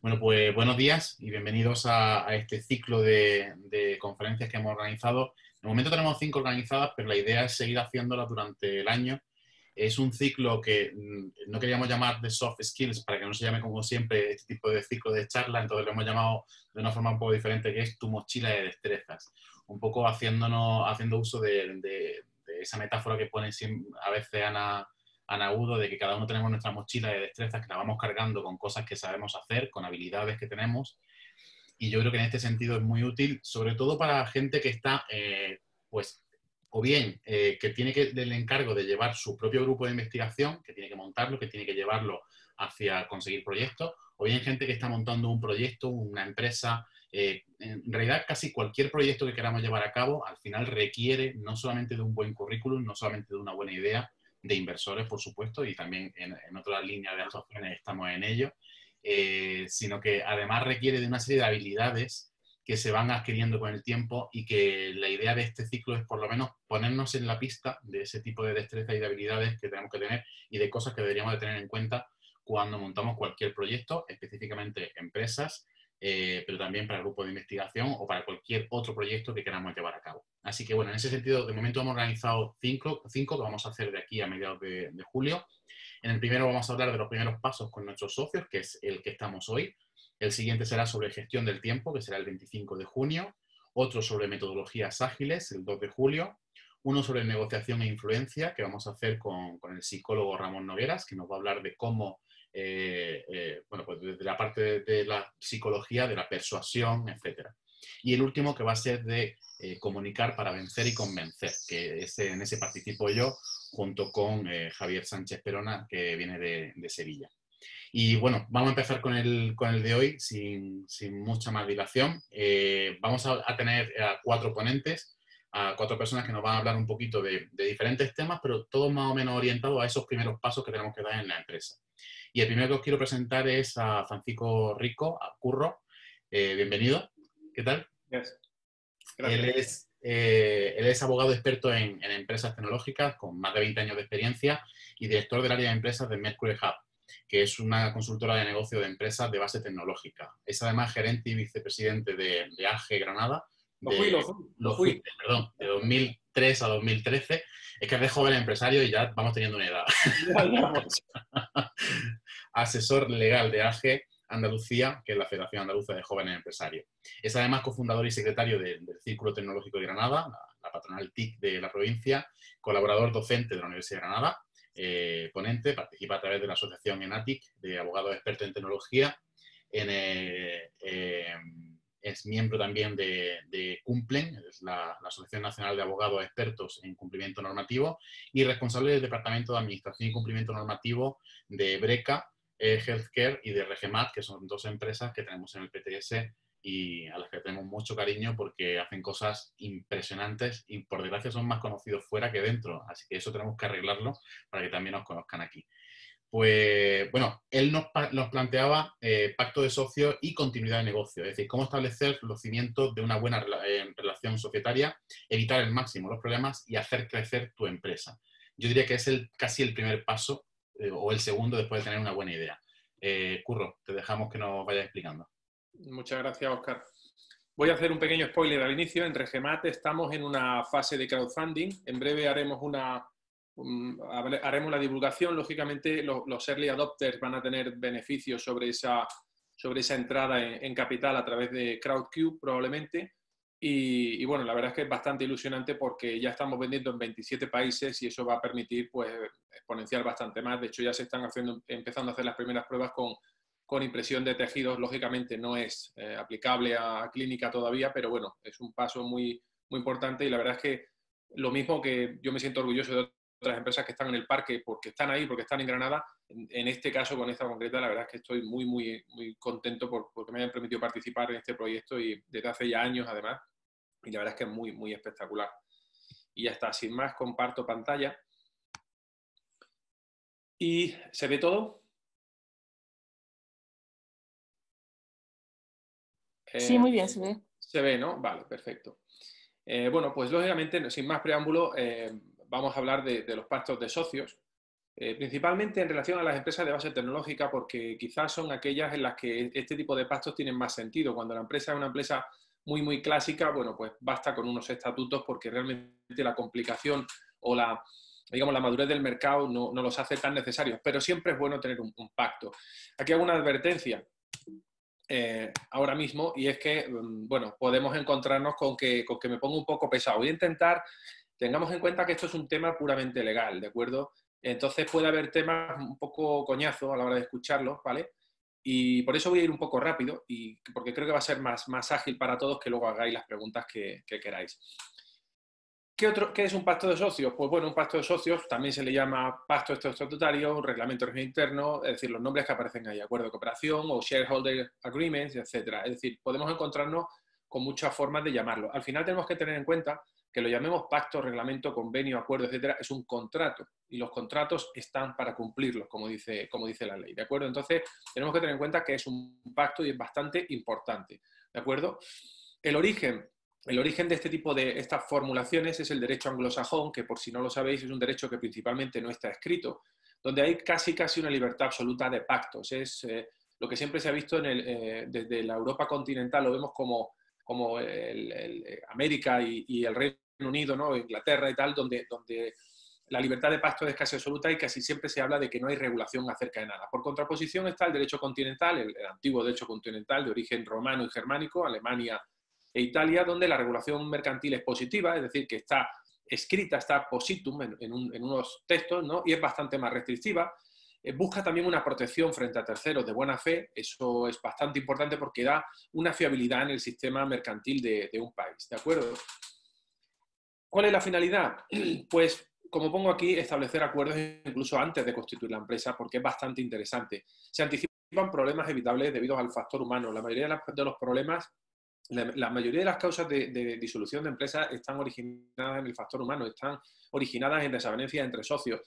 Bueno, pues buenos días y bienvenidos a, este ciclo de, conferencias que hemos organizado. De momento tenemos cinco organizadas, pero la idea es seguir haciéndolas durante el año. Es un ciclo que mm, no queríamos llamar de soft skills para que no se llame como siempre este tipo de ciclo de charla, entonces lo hemos llamado de una forma un poco diferente, que es tu mochila de destrezas. Un poco haciéndonos, haciendo uso de, esa metáfora que pone a veces Ana anagudo de que cada uno tenemos nuestra mochila de destrezas que la vamos cargando con cosas que sabemos hacer, con habilidades que tenemos. Y yo creo que en este sentido es muy útil, sobre todo para gente que está, eh, pues, o bien eh, que tiene que, el encargo de llevar su propio grupo de investigación, que tiene que montarlo, que tiene que llevarlo hacia conseguir proyectos, o bien gente que está montando un proyecto, una empresa. Eh, en realidad, casi cualquier proyecto que queramos llevar a cabo, al final requiere no solamente de un buen currículum, no solamente de una buena idea, de inversores, por supuesto, y también en, en otras líneas de actuaciones estamos en ello, eh, sino que además requiere de una serie de habilidades que se van adquiriendo con el tiempo y que la idea de este ciclo es por lo menos ponernos en la pista de ese tipo de destreza y de habilidades que tenemos que tener y de cosas que deberíamos de tener en cuenta cuando montamos cualquier proyecto, específicamente empresas, eh, pero también para el grupo de investigación o para cualquier otro proyecto que queramos llevar a cabo. Así que bueno, en ese sentido, de momento hemos organizado cinco, cinco que vamos a hacer de aquí a mediados de, julio. En el primero vamos a hablar de los primeros pasos con nuestros socios, que es el que estamos hoy. El siguiente será sobre gestión del tiempo, que será el 25 de junio. Otro sobre metodologías ágiles, el 2 de julio. Uno sobre negociación e influencia, que vamos a hacer con, con el psicólogo Ramón Nogueras, que nos va a hablar de cómo eh, eh, bueno, pues desde la parte de, la psicología, de la persuasión, etc. Y el último que va a ser de eh, comunicar para vencer y convencer, que en ese participo yo junto con Javier Sánchez Perona, que viene de, Sevilla. Y bueno, vamos a empezar con el, con el de hoy sin, sin mucha más dilación. vamos a, tener a cuatro ponentes, a cuatro personas que nos van a hablar un poquito de, de diferentes temas, pero todos más o menos orientados a esos primeros pasos que tenemos que dar en la empresa. Y el primero que os quiero presentar es a Francisco Rico, a Curro. Eh, bienvenido. ¿Qué tal? Gracias. Él, es, eh, él es abogado experto en, empresas tecnológicas con más de 20 años de experiencia y director del área de empresas de Mercury Hub, que es una consultora de negocio de empresas de base tecnológica. Es además gerente y vicepresidente de, de AGE Granada. Lo fui, lo fui. Lo fui, perdón, de 2003 a 2013 es que es de joven empresario y ya vamos teniendo una edad. Asesor legal de AGE Andalucía, que es la Federación Andaluza de Jóvenes Empresarios. Es además cofundador y secretario del Círculo Tecnológico de Granada, la, patronal TIC de la provincia, colaborador docente de la Universidad de Granada, eh, ponente, participa a través de la Asociación ENATIC de Abogados Expertos en Tecnología, en, eh, eh, es miembro también de, Cumplen, es la, Asociación Nacional de Abogados Expertos en Cumplimiento Normativo, y responsable del Departamento de Administración y Cumplimiento Normativo de Breca eh, Healthcare y de Regemat, que son dos empresas que tenemos en el PTS y a las que tenemos mucho cariño porque hacen cosas impresionantes y por desgracia son más conocidos fuera que dentro, así que eso tenemos que arreglarlo para que también nos conozcan aquí pues bueno, él nos, planteaba eh, pacto de socio y continuidad de negocio, es decir, cómo establecer los cimientos de una buena eh, relación societaria, evitar al máximo los problemas y hacer crecer tu empresa. Yo diría que es el, casi el primer paso eh, o el segundo después de tener una buena idea. Curro, te dejamos que nos vayas explicando. Muchas gracias, Oscar. Voy a hacer un pequeño spoiler al inicio. En Regemate estamos en una fase de crowdfunding. En breve haremos una, haremos la divulgación, lógicamente los, early adopters van a tener beneficios sobre esa, sobre esa entrada en, capital a través de CrowdCube probablemente. Y, bueno, la verdad es que es bastante ilusionante porque ya estamos vendiendo en 27 países y eso va a permitir pues, exponenciar bastante más. De hecho, ya se están haciendo, empezando a hacer las primeras pruebas con, con impresión de tejidos. Lógicamente no es eh, aplicable a clínica todavía, pero bueno, es un paso muy, muy importante y la verdad es que lo mismo que yo me siento orgulloso de otras empresas que están en el parque porque están ahí, porque están en Granada. En, este caso, con esta concreta, la verdad es que estoy muy, muy, muy contento por, porque me hayan permitido participar en este proyecto y desde hace ya años, además. Y la verdad es que es muy, muy espectacular. Y ya está, sin más, comparto pantalla. ¿Y se ve todo? Sí, muy bien, se ve. Se ve, ¿no? Vale, perfecto. Eh, bueno, pues lógicamente, sin más preámbulo, eh, vamos a hablar de, los pactos de socios. eh, principalmente en relación a las empresas de base tecnológica, porque quizás son aquellas en las que este tipo de pactos tienen más sentido. Cuando la empresa es una empresa muy, muy clásica, bueno, pues basta con unos estatutos porque realmente la complicación o la, digamos, la madurez del mercado no, los hace tan necesarios, pero siempre es bueno tener un, pacto. Aquí hago una advertencia eh, ahora mismo y es que, mm, bueno, podemos encontrarnos con que, con que me pongo un poco pesado. Voy a intentar, tengamos en cuenta que esto es un tema puramente legal, ¿de acuerdo? Entonces puede haber temas un poco coñazo a la hora de escucharlos, ¿vale? Y por eso voy a ir un poco rápido, y porque creo que va a ser más, más ágil para todos que luego hagáis las preguntas que, queráis. ¿Qué, otro, ¿Qué, es un pacto de socios? Pues bueno, un pacto de socios también se le llama pacto estatutario, reglamento de interno, es decir, los nombres que aparecen ahí, acuerdo de cooperación o shareholder agreements, etcétera. Es decir, podemos encontrarnos con muchas formas de llamarlo. Al final tenemos que tener en cuenta que lo llamemos pacto, reglamento, convenio, acuerdo, etcétera, es un contrato y los contratos están para cumplirlos, como dice, como dice la ley, ¿de acuerdo? Entonces, tenemos que tener en cuenta que es un pacto y es bastante importante, ¿de acuerdo? El origen, el origen de este tipo de estas formulaciones es el derecho anglosajón, que por si no lo sabéis es un derecho que principalmente no está escrito, donde hay casi casi una libertad absoluta de pactos. Es eh, lo que siempre se ha visto en el, eh, desde la Europa continental, lo vemos como como el, eh, América y, el Reino Unido, ¿no? Inglaterra y tal, donde, donde la libertad de pacto es casi absoluta y casi siempre se habla de que no hay regulación acerca de nada. Por contraposición está el derecho continental, el, antiguo derecho continental de origen romano y germánico, Alemania e Italia, donde la regulación mercantil es positiva, es decir, que está escrita, está positum en, en unos textos, ¿no? y es bastante más restrictiva. Eh, busca también una protección frente a terceros de buena fe, eso es bastante importante porque da una fiabilidad en el sistema mercantil de, un país, ¿de acuerdo? ¿Cuál es la finalidad? Pues, como pongo aquí, establecer acuerdos incluso antes de constituir la empresa, porque es bastante interesante. Se anticipan problemas evitables debido al factor humano. La mayoría de, los problemas, la, mayoría de las causas de, de, disolución de empresas están originadas en el factor humano, están originadas en desavenencias entre socios.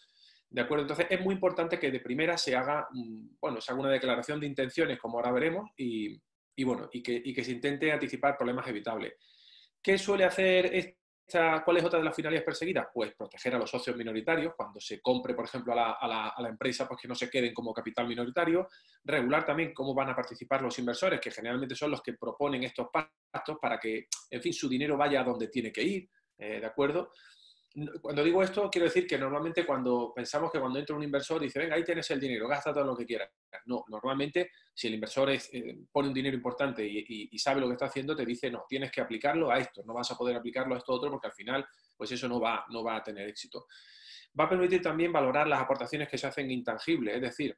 ¿De acuerdo? Entonces es muy importante que de primera se haga, mm, bueno, se haga una declaración de intenciones, como ahora veremos, y, bueno, y que, se intente anticipar problemas evitables. ¿Qué suele hacer esta, cuál es otra de las finalidades perseguidas? Pues proteger a los socios minoritarios, cuando se compre, por ejemplo, a la, empresa, pues que no se queden como capital minoritario, regular también cómo van a participar los inversores, que generalmente son los que proponen estos pactos para que, en fin, su dinero vaya a donde tiene que ir, eh, ¿de acuerdo? Cuando digo esto, quiero decir que normalmente cuando pensamos que cuando entra un inversor dice, venga, ahí tienes el dinero, gasta todo lo que quieras. No, normalmente si el inversor eh, pone un dinero importante y, sabe lo que está haciendo, te dice, no, tienes que aplicarlo a esto, no vas a poder aplicarlo a esto otro porque al final, pues eso no va, no va a tener éxito. Va a permitir también valorar las aportaciones que se hacen intangibles, es decir,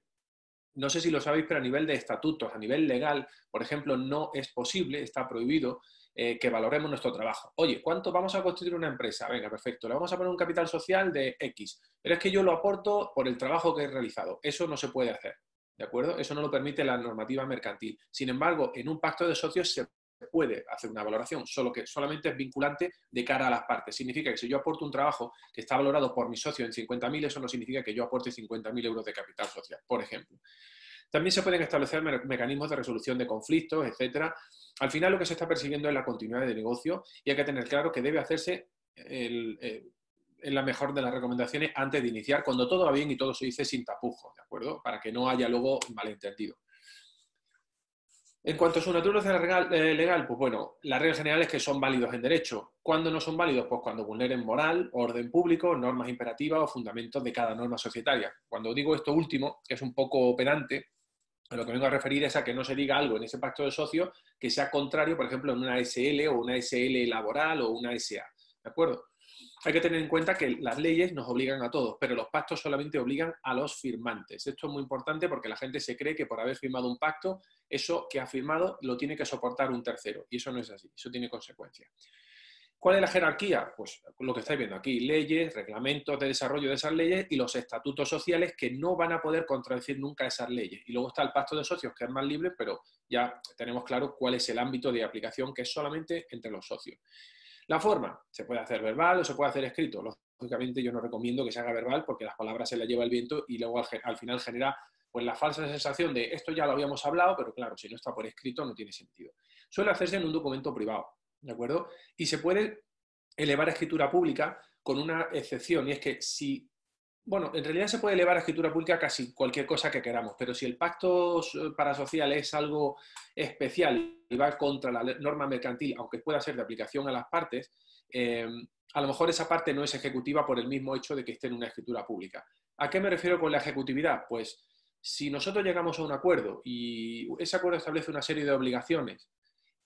no sé si lo sabéis, pero a nivel de estatutos, a nivel legal, por ejemplo, no es posible, está prohibido eh, que valoremos nuestro trabajo. Oye, ¿cuánto vamos a constituir una empresa? Venga, perfecto, le vamos a poner un capital social de X, pero es que yo lo aporto por el trabajo que he realizado. Eso no se puede hacer, ¿de acuerdo? Eso no lo permite la normativa mercantil. Sin embargo, en un pacto de socios se puede hacer una valoración, solo que solamente es vinculante de cara a las partes. Significa que si yo aporto un trabajo que está valorado por mi socio en 50.000, eso no significa que yo aporte 50.000 euros de capital social, por ejemplo. También se pueden establecer mecanismos de resolución de conflictos, etcétera. Al final lo que se está persiguiendo es la continuidad de negocio y hay que tener claro que debe hacerse en la mejor de las recomendaciones antes de iniciar, cuando todo va bien y todo se dice sin tapujos, ¿de acuerdo? Para que no haya luego malentendido. En cuanto a su naturaleza legal, eh, pues bueno, las reglas generales que son válidos en derecho. ¿Cuándo no son válidos? Pues cuando vulneren moral, orden público, normas imperativas o fundamentos de cada norma societaria. Cuando digo esto último, que es un poco pedante, lo que vengo a referir es a que no se diga algo en ese pacto de socios que sea contrario, por ejemplo, en una SL o una SL laboral o una SA. ¿De acuerdo? Hay que tener en cuenta que las leyes nos obligan a todos, pero los pactos solamente obligan a los firmantes. Esto es muy importante porque la gente se cree que por haber firmado un pacto, eso que ha firmado lo tiene que soportar un tercero. Y eso no es así, eso tiene consecuencias. ¿Cuál es la jerarquía? Pues lo que estáis viendo aquí, leyes, reglamentos de desarrollo de esas leyes y los estatutos sociales que no van a poder contradecir nunca esas leyes. Y luego está el pacto de socios, que es más libre, pero ya tenemos claro cuál es el ámbito de aplicación, que es solamente entre los socios. La forma, se puede hacer verbal o se puede hacer escrito. Lógicamente yo no recomiendo que se haga verbal porque las palabras se las lleva el viento y luego al, final genera pues la falsa sensación de esto ya lo habíamos hablado, pero claro, si no está por escrito no tiene sentido. Suele hacerse en un documento privado. ¿De acuerdo? Y se puede elevar a escritura pública con una excepción, y es que si bueno, en realidad se puede elevar a escritura pública casi cualquier cosa que queramos, pero si el pacto parasocial es algo especial y va contra la norma mercantil, aunque pueda ser de aplicación a las partes, eh, a lo mejor esa parte no es ejecutiva por el mismo hecho de que esté en una escritura pública. ¿A qué me refiero con la ejecutividad? Pues si nosotros llegamos a un acuerdo y ese acuerdo establece una serie de obligaciones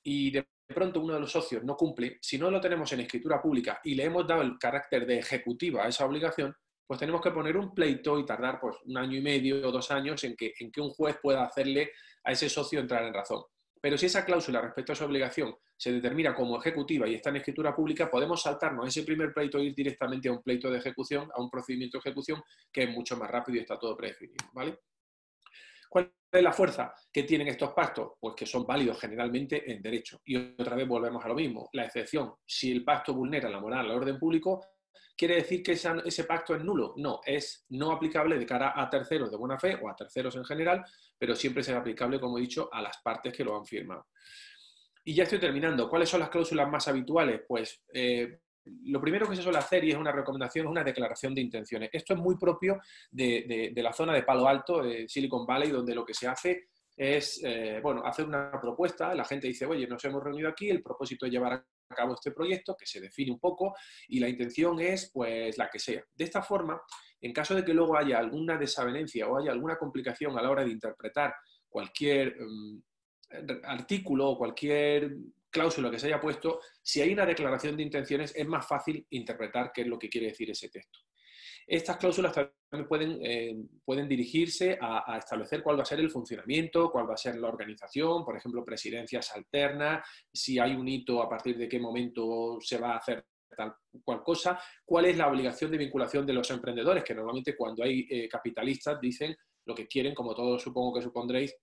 y de pronto uno de los socios no cumple, si no lo tenemos en escritura pública y le hemos dado el carácter de ejecutiva a esa obligación, pues tenemos que poner un pleito y tardar pues, un año y medio o dos años en que, en que un juez pueda hacerle a ese socio entrar en razón. Pero si esa cláusula respecto a esa obligación se determina como ejecutiva y está en escritura pública, podemos saltarnos ese primer pleito e ir directamente a un pleito de ejecución, a un procedimiento de ejecución que es mucho más rápido y está todo predefinido. ¿vale? ¿Cuál es la fuerza que tienen estos pactos? Pues que son válidos generalmente en derecho. Y otra vez volvemos a lo mismo. La excepción, si el pacto vulnera la moral, el orden público, ¿quiere decir que ese pacto es nulo? No, es no aplicable de cara a terceros de buena fe o a terceros en general, pero siempre será aplicable, como he dicho, a las partes que lo han firmado. Y ya estoy terminando. ¿Cuáles son las cláusulas más habituales? Pues eh, lo primero que se suele hacer, y es una recomendación, es una declaración de intenciones. Esto es muy propio de, la zona de Palo Alto, de Silicon Valley, donde lo que se hace es, eh, bueno, hacer una propuesta, la gente dice, oye, nos hemos reunido aquí, el propósito es llevar a cabo este proyecto, que se define un poco, y la intención es, pues, la que sea. De esta forma, en caso de que luego haya alguna desavenencia o haya alguna complicación a la hora de interpretar cualquier mm, artículo o cualquier cláusula que se haya puesto, si hay una declaración de intenciones es más fácil interpretar qué es lo que quiere decir ese texto. Estas cláusulas también pueden, eh, pueden dirigirse a, establecer cuál va a ser el funcionamiento, cuál va a ser la organización, por ejemplo, presidencias alternas, si hay un hito, a partir de qué momento se va a hacer tal cual cosa, cuál es la obligación de vinculación de los emprendedores, que normalmente cuando hay eh, capitalistas dicen lo que quieren, como todos supongo que supondréis,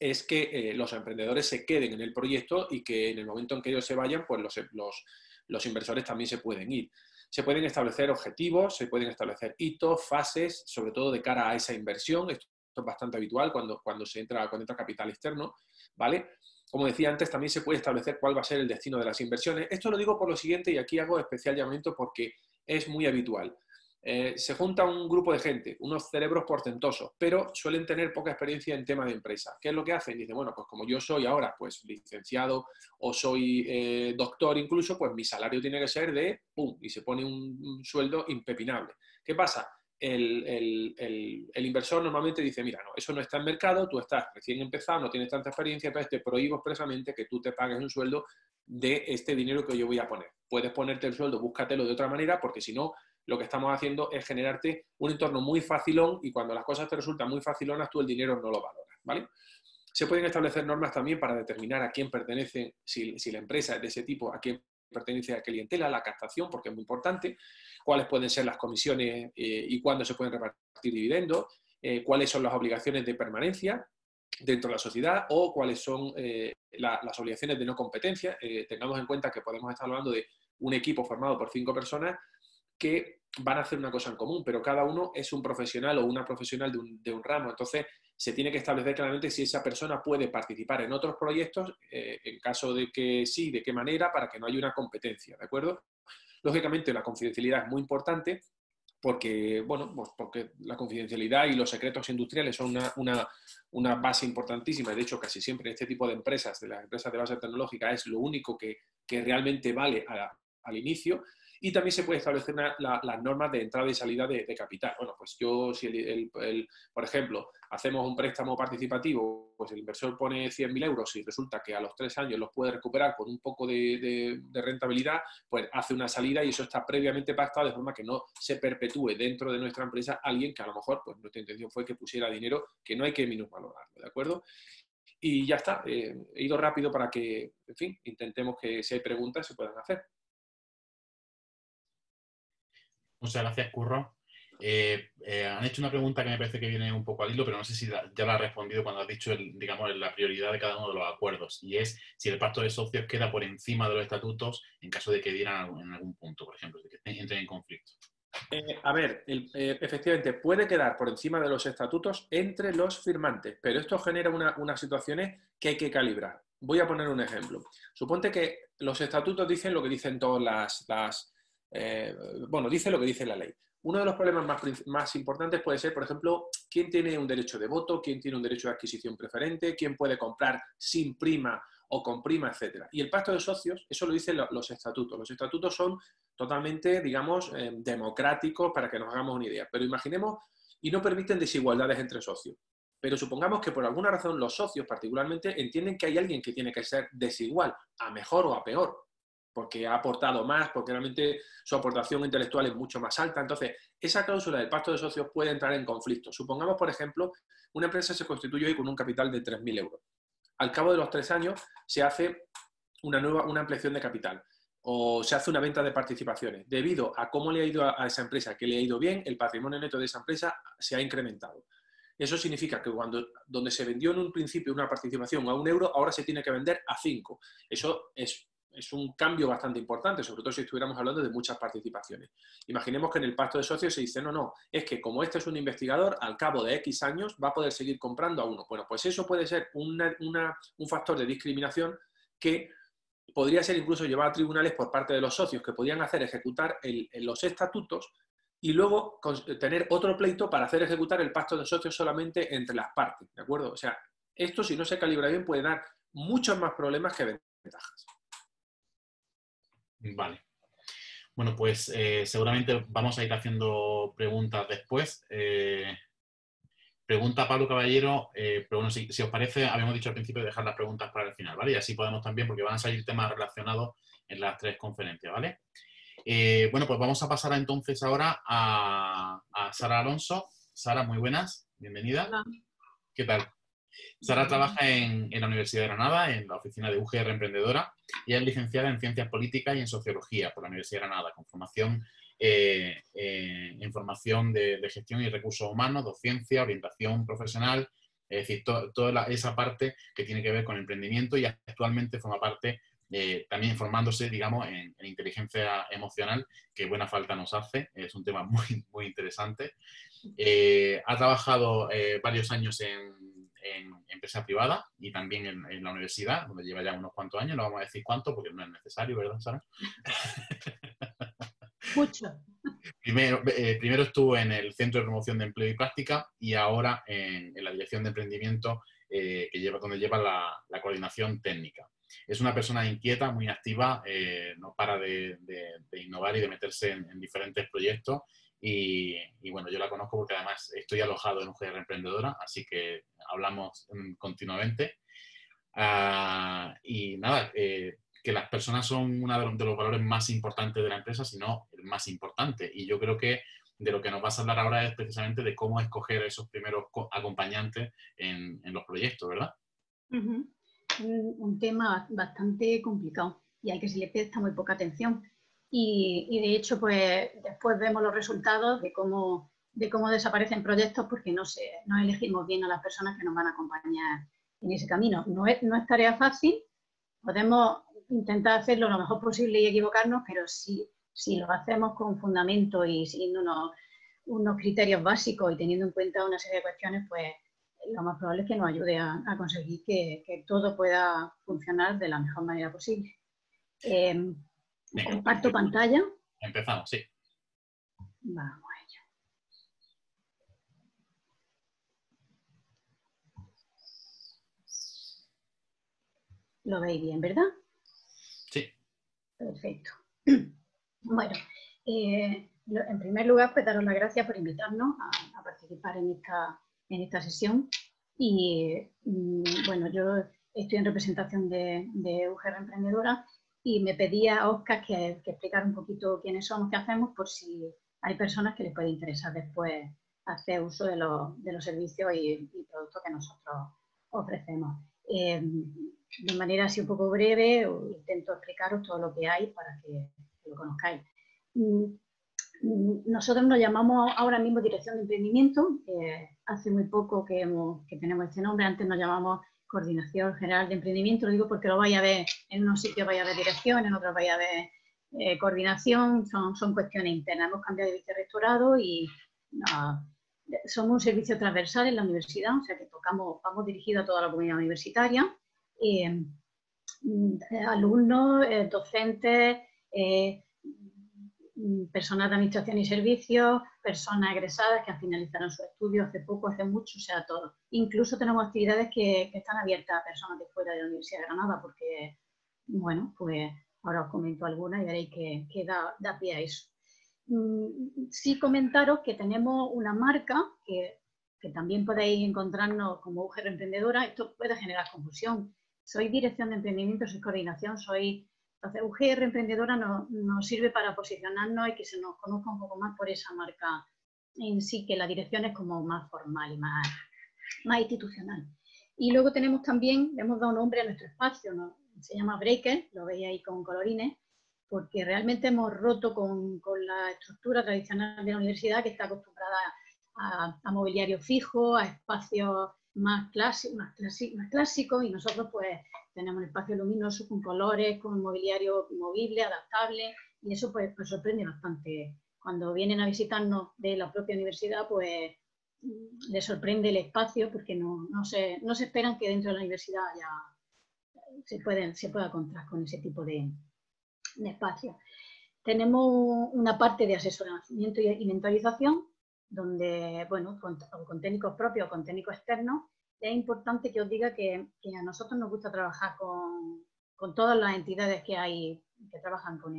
es que eh, los emprendedores se queden en el proyecto y que en el momento en que ellos se vayan, pues los, inversores también se pueden ir. Se pueden establecer objetivos, se pueden establecer hitos, fases, sobre todo de cara a esa inversión. Esto es bastante habitual cuando, cuando, se entra, cuando entra capital externo, ¿vale? Como decía antes, también se puede establecer cuál va a ser el destino de las inversiones. Esto lo digo por lo siguiente y aquí hago especial llamamiento porque es muy habitual. Eh, se junta un grupo de gente, unos cerebros portentosos, pero suelen tener poca experiencia en tema de empresa. ¿Qué es lo que hacen? Dicen, bueno, pues como yo soy ahora pues licenciado o soy eh, doctor incluso, pues mi salario tiene que ser de pum, y se pone un, sueldo impepinable. ¿Qué pasa? El, el, inversor normalmente dice, mira, no, eso no está en mercado, tú estás recién empezado, no tienes tanta experiencia, entonces te prohíbo expresamente que tú te pagues un sueldo de este dinero que yo voy a poner. Puedes ponerte el sueldo, búscatelo de otra manera, porque si no, lo que estamos haciendo es generarte un entorno muy facilón y cuando las cosas te resultan muy facilonas, tú el dinero no lo valoras, ¿vale? Se pueden establecer normas también para determinar a quién pertenece, si, la empresa es de ese tipo, a quién pertenece a clientela, la captación, porque es muy importante, cuáles pueden ser las comisiones eh, y cuándo se pueden repartir dividendos, eh, cuáles son las obligaciones de permanencia dentro de la sociedad o cuáles son eh, las obligaciones de no competencia. tengamos en cuenta que podemos estar hablando de un equipo formado por cinco personas que van a hacer una cosa en común, pero cada uno es un profesional o una profesional de un, ramo. Entonces, se tiene que establecer claramente si esa persona puede participar en otros proyectos, eh, en caso de que sí, de qué manera, para que no haya una competencia, ¿de acuerdo? Lógicamente, la confidencialidad es muy importante porque, bueno, pues porque la confidencialidad y los secretos industriales son una, base importantísima. De hecho, casi siempre en este tipo de empresas, de las empresas de base tecnológica, es lo único que, realmente vale al inicio y también se puede establecer las normas de entrada y salida de, capital. Bueno, pues yo, si, el, por ejemplo, hacemos un préstamo participativo, pues el inversor pone 100.000 euros y resulta que a los tres años los puede recuperar con un poco de, rentabilidad, pues hace una salida y eso está previamente pactado de forma que no se perpetúe dentro de nuestra empresa alguien que a lo mejor, pues nuestra intención fue que pusiera dinero que no hay que minusvalorarlo, ¿de acuerdo? Y ya está, eh, he ido rápido para que, en fin, intentemos que si hay preguntas se puedan hacer. Muchas gracias, Curro. Eh, eh, han hecho una pregunta que me parece que viene un poco al hilo, pero no sé si ya la has respondido cuando has dicho, digamos, la prioridad de cada uno de los acuerdos, y es si el pacto de socios queda por encima de los estatutos en caso de que dieran en algún punto, por ejemplo, de que entren en conflicto. Eh, a ver, efectivamente, puede quedar por encima de los estatutos entre los firmantes, pero esto genera unas situaciones que hay que calibrar. Voy a poner un ejemplo. Suponte que los estatutos dicen lo que dicen todas las, las eh, bueno, dice lo que dice la ley. uno de los problemas más, más, importantes puede ser, por ejemplo, quién tiene un derecho de voto, quién tiene un derecho de adquisición preferente, quién puede comprar sin prima o con prima, etcétera. Y el pacto de socios, eso lo dicen los estatutos. Los estatutos son totalmente, digamos, eh, democráticos para que nos hagamos una idea. Pero imaginemos, y no permiten desigualdades entre socios. Pero supongamos que por alguna razón los socios particularmente entienden que hay alguien que tiene que ser desigual, a mejor o a peor, porque ha aportado más, porque realmente su aportación intelectual es mucho más alta. Entonces, esa cláusula del pacto de socios puede entrar en conflicto. Supongamos, por ejemplo, una empresa se constituye hoy con un capital de 3.000 euros al cabo de los tres años se hace una nueva una ampliación de capital o se hace una venta de participaciones. Debido a cómo le ha ido a, esa empresa, que le ha ido bien, el patrimonio neto de esa empresa se ha incrementado. Eso significa que cuando donde se vendió en un principio una participación a un euro, ahora se tiene que vender a cinco. Eso es es un cambio bastante importante, sobre todo si estuviéramos hablando de muchas participaciones. Imaginemos que en el pacto de socios se dice, no, no, es que como este es un investigador, al cabo de X años va a poder seguir comprando a uno. Bueno, pues eso puede ser un factor de discriminación que podría ser incluso llevado a tribunales por parte de los socios, que podían hacer ejecutar los estatutos y luego tener otro pleito para hacer ejecutar el pacto de socios solamente entre las partes, ¿de acuerdo? O sea, esto si no se calibra bien puede dar muchos más problemas que ventajas. Vale. Bueno, pues eh, seguramente vamos a ir haciendo preguntas después. Eh, pregunta Pablo Caballero, eh, pero bueno, si, os parece, habíamos dicho al principio de dejar las preguntas para el final, ¿vale? Y así podemos también, porque van a salir temas relacionados en las tres conferencias, ¿vale? bueno, pues vamos a pasar entonces ahora a, a Sara Alonso. Sara, muy buenas, bienvenida. Hola. ¿Qué tal? Sara trabaja en, la Universidad de Granada, en la oficina de UGR Emprendedora, y es licenciada en Ciencias Políticas y en Sociología por la Universidad de Granada, con formación eh, eh, en formación de, gestión y recursos humanos, docencia, orientación profesional, es decir, toda esa parte que tiene que ver con emprendimiento y actualmente forma parte eh, también formándose, digamos, en, inteligencia emocional, que buena falta nos hace, es un tema muy, muy interesante. ha trabajado varios años en en empresa privada y también en, la universidad, donde lleva ya unos cuantos años, no vamos a decir cuánto porque no es necesario, ¿verdad, Sara? Mucho. Primero, eh, primero estuvo en el Centro de Promoción de Empleo y Práctica y ahora en, la Dirección de Emprendimiento, eh, que lleva, donde lleva la, coordinación técnica. Es una persona inquieta, muy activa, eh, no para de, innovar y de meterse en, en diferentes proyectos y, bueno, yo la conozco porque además estoy alojado en UGR Emprendedora, así que hablamos mm, continuamente. Ah, y nada, eh, que las personas son uno de los, valores más importantes de la empresa, si no el más importante. Y yo creo que de lo que nos vas a hablar ahora es precisamente de cómo escoger esos primeros acompañantes en, los proyectos, ¿verdad? un, tema bastante complicado y al que se le presta muy poca atención. Y, de hecho, pues después vemos los resultados de cómo, de cómo desaparecen proyectos porque no, se, no elegimos bien a las personas que nos van a acompañar en ese camino. No es, no es tarea fácil, podemos intentar hacerlo lo mejor posible y equivocarnos, pero si, si lo hacemos con fundamento y siguiendo unos, unos, criterios básicos y teniendo en cuenta una serie de cuestiones, pues lo más probable es que nos ayude a, conseguir que, que, todo pueda funcionar de la mejor manera posible. Eh, Comparto pantalla. Empezamos, sí. Vamos a ello. Lo veis bien, ¿verdad? Sí. Perfecto. Bueno, eh, en primer lugar, pues daros las gracias por invitarnos a, participar en esta, en esta sesión. Y mm, bueno, yo estoy en representación de, de UGR Emprendedora y me pedía a Oscar que, que, explicara un poquito quiénes somos, qué hacemos, por si hay personas que les puede interesar después hacer uso de, de los servicios y, productos que nosotros ofrecemos. Eh, de manera así un poco breve, intento explicaros todo lo que hay para que, lo conozcáis. Mm, nosotros nos llamamos ahora mismo Dirección de Emprendimiento. hace muy poco que, que tenemos este nombre. Antes nos llamamos Coordinación General de Emprendimiento, lo digo porque lo vaya a ver, en unos sitios vaya a ver dirección, en otros vaya a ver eh, coordinación, son, son cuestiones internas. Hemos cambiado de vicerrectorado y somos un servicio transversal en la universidad, o sea que tocamos, vamos dirigidos a toda la comunidad universitaria, eh, mm, alumnos, eh, docentes, mm, personas de administración y servicios, personas egresadas que han finalizado su estudio hace poco, hace mucho, o sea, todo. Incluso tenemos actividades que, están abiertas a personas de fuera de la Universidad de Granada, porque, bueno, pues ahora os comento algunas y veréis que, da, pie a eso. Mm, sí comentaros que tenemos una marca que, que también podéis encontrarnos como UGR Emprendedora. Esto puede generar confusión. Soy dirección de emprendimiento, soy coordinación, soy entonces, UGR Emprendedora nos, sirve para posicionarnos y que se nos conozca un poco más por esa marca en sí, que la dirección es como más formal y más, más institucional. Y luego tenemos también, le hemos dado nombre a nuestro espacio, se llama Breaker, lo veis ahí con colorines, porque realmente hemos roto con, con, la estructura tradicional de la universidad que está acostumbrada a, a mobiliario fijo, a espacios más, clásicos, más, y nosotros pues tenemos espacio luminoso con colores, con mobiliario movible, adaptable, y eso pues, sorprende bastante. Cuando vienen a visitarnos de la propia universidad, pues mm, les sorprende el espacio porque no, no, se, no se esperan que dentro de la universidad ya se, pueden, se pueda contar con ese tipo de, de espacio. Tenemos una parte de asesoramiento y mentorización, donde, bueno, con, con técnicos propios o con técnicos externos, es importante que os diga que, a nosotros nos gusta trabajar con, todas las entidades que hay que trabajan con,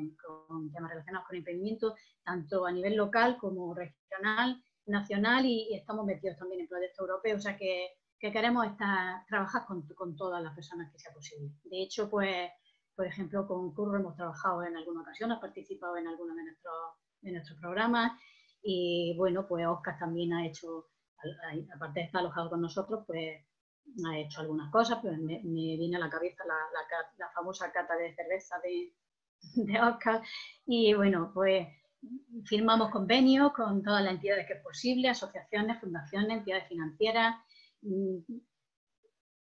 temas relacionados con emprendimiento, tanto a nivel local como regional, nacional y, estamos metidos también en proyectos europeos, o sea que, queremos estar, trabajar con, todas las personas que sea posible. De hecho, pues, por ejemplo, con Curro hemos trabajado en alguna ocasión, ha participado en algunos de nuestros, de nuestros programas y bueno, pues Oscar también ha hecho aparte de estar alojado con nosotros, pues ha hecho algunas cosas, pero me, viene a la cabeza la, famosa cata de cerveza de, de, Oscar. Y bueno, pues firmamos convenios con todas las entidades que es posible, asociaciones, fundaciones, entidades financieras, mm,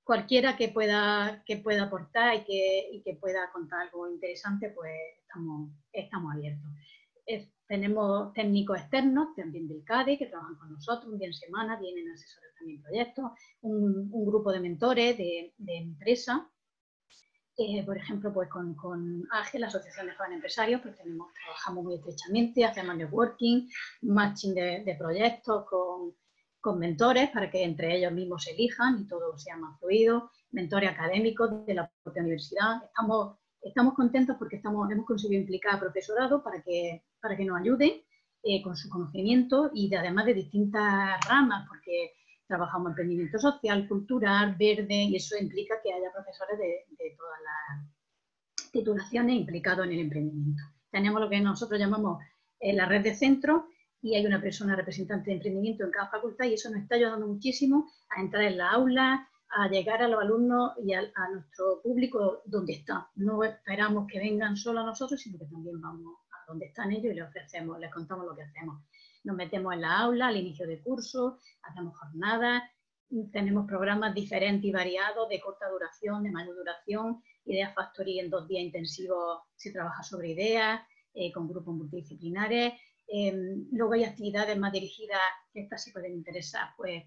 cualquiera que pueda, que pueda aportar y que, y que pueda contar algo interesante, pues estamos, estamos abiertos tenemos técnicos externos, también del CADE, que trabajan con nosotros un día en semana, vienen asesores también proyectos, un, grupo de mentores de, de empresa, eh, por ejemplo, pues con, con AGE, la Asociación de Jóvenes Empresarios, pues tenemos, trabajamos muy estrechamente, hacemos networking, matching de, de proyectos con, con, mentores para que entre ellos mismos se elijan y todo sea más fluido, mentores académicos de la propia universidad. Estamos estamos contentos porque estamos, hemos conseguido implicar a profesorado para que, para que nos ayuden eh, con su conocimiento y de, además de distintas ramas, porque trabajamos en emprendimiento social, cultural, verde, y eso implica que haya profesores de, todas las titulaciones implicados en el emprendimiento. Tenemos lo que nosotros llamamos eh, la red de centros y hay una persona representante de emprendimiento en cada facultad y eso nos está ayudando muchísimo a entrar en la aula, a llegar a los alumnos y a, nuestro público donde está. No esperamos que vengan solo a nosotros, sino que también vamos a donde están ellos y les ofrecemos, les contamos lo que hacemos. Nos metemos en la aula al inicio de curso, hacemos jornadas, tenemos programas diferentes y variados de corta duración, de mayor duración, Ideas Factory en dos días intensivos se trabaja sobre ideas, eh, con grupos multidisciplinares. Em, luego hay actividades más dirigidas, que estas sí pueden interesar, pues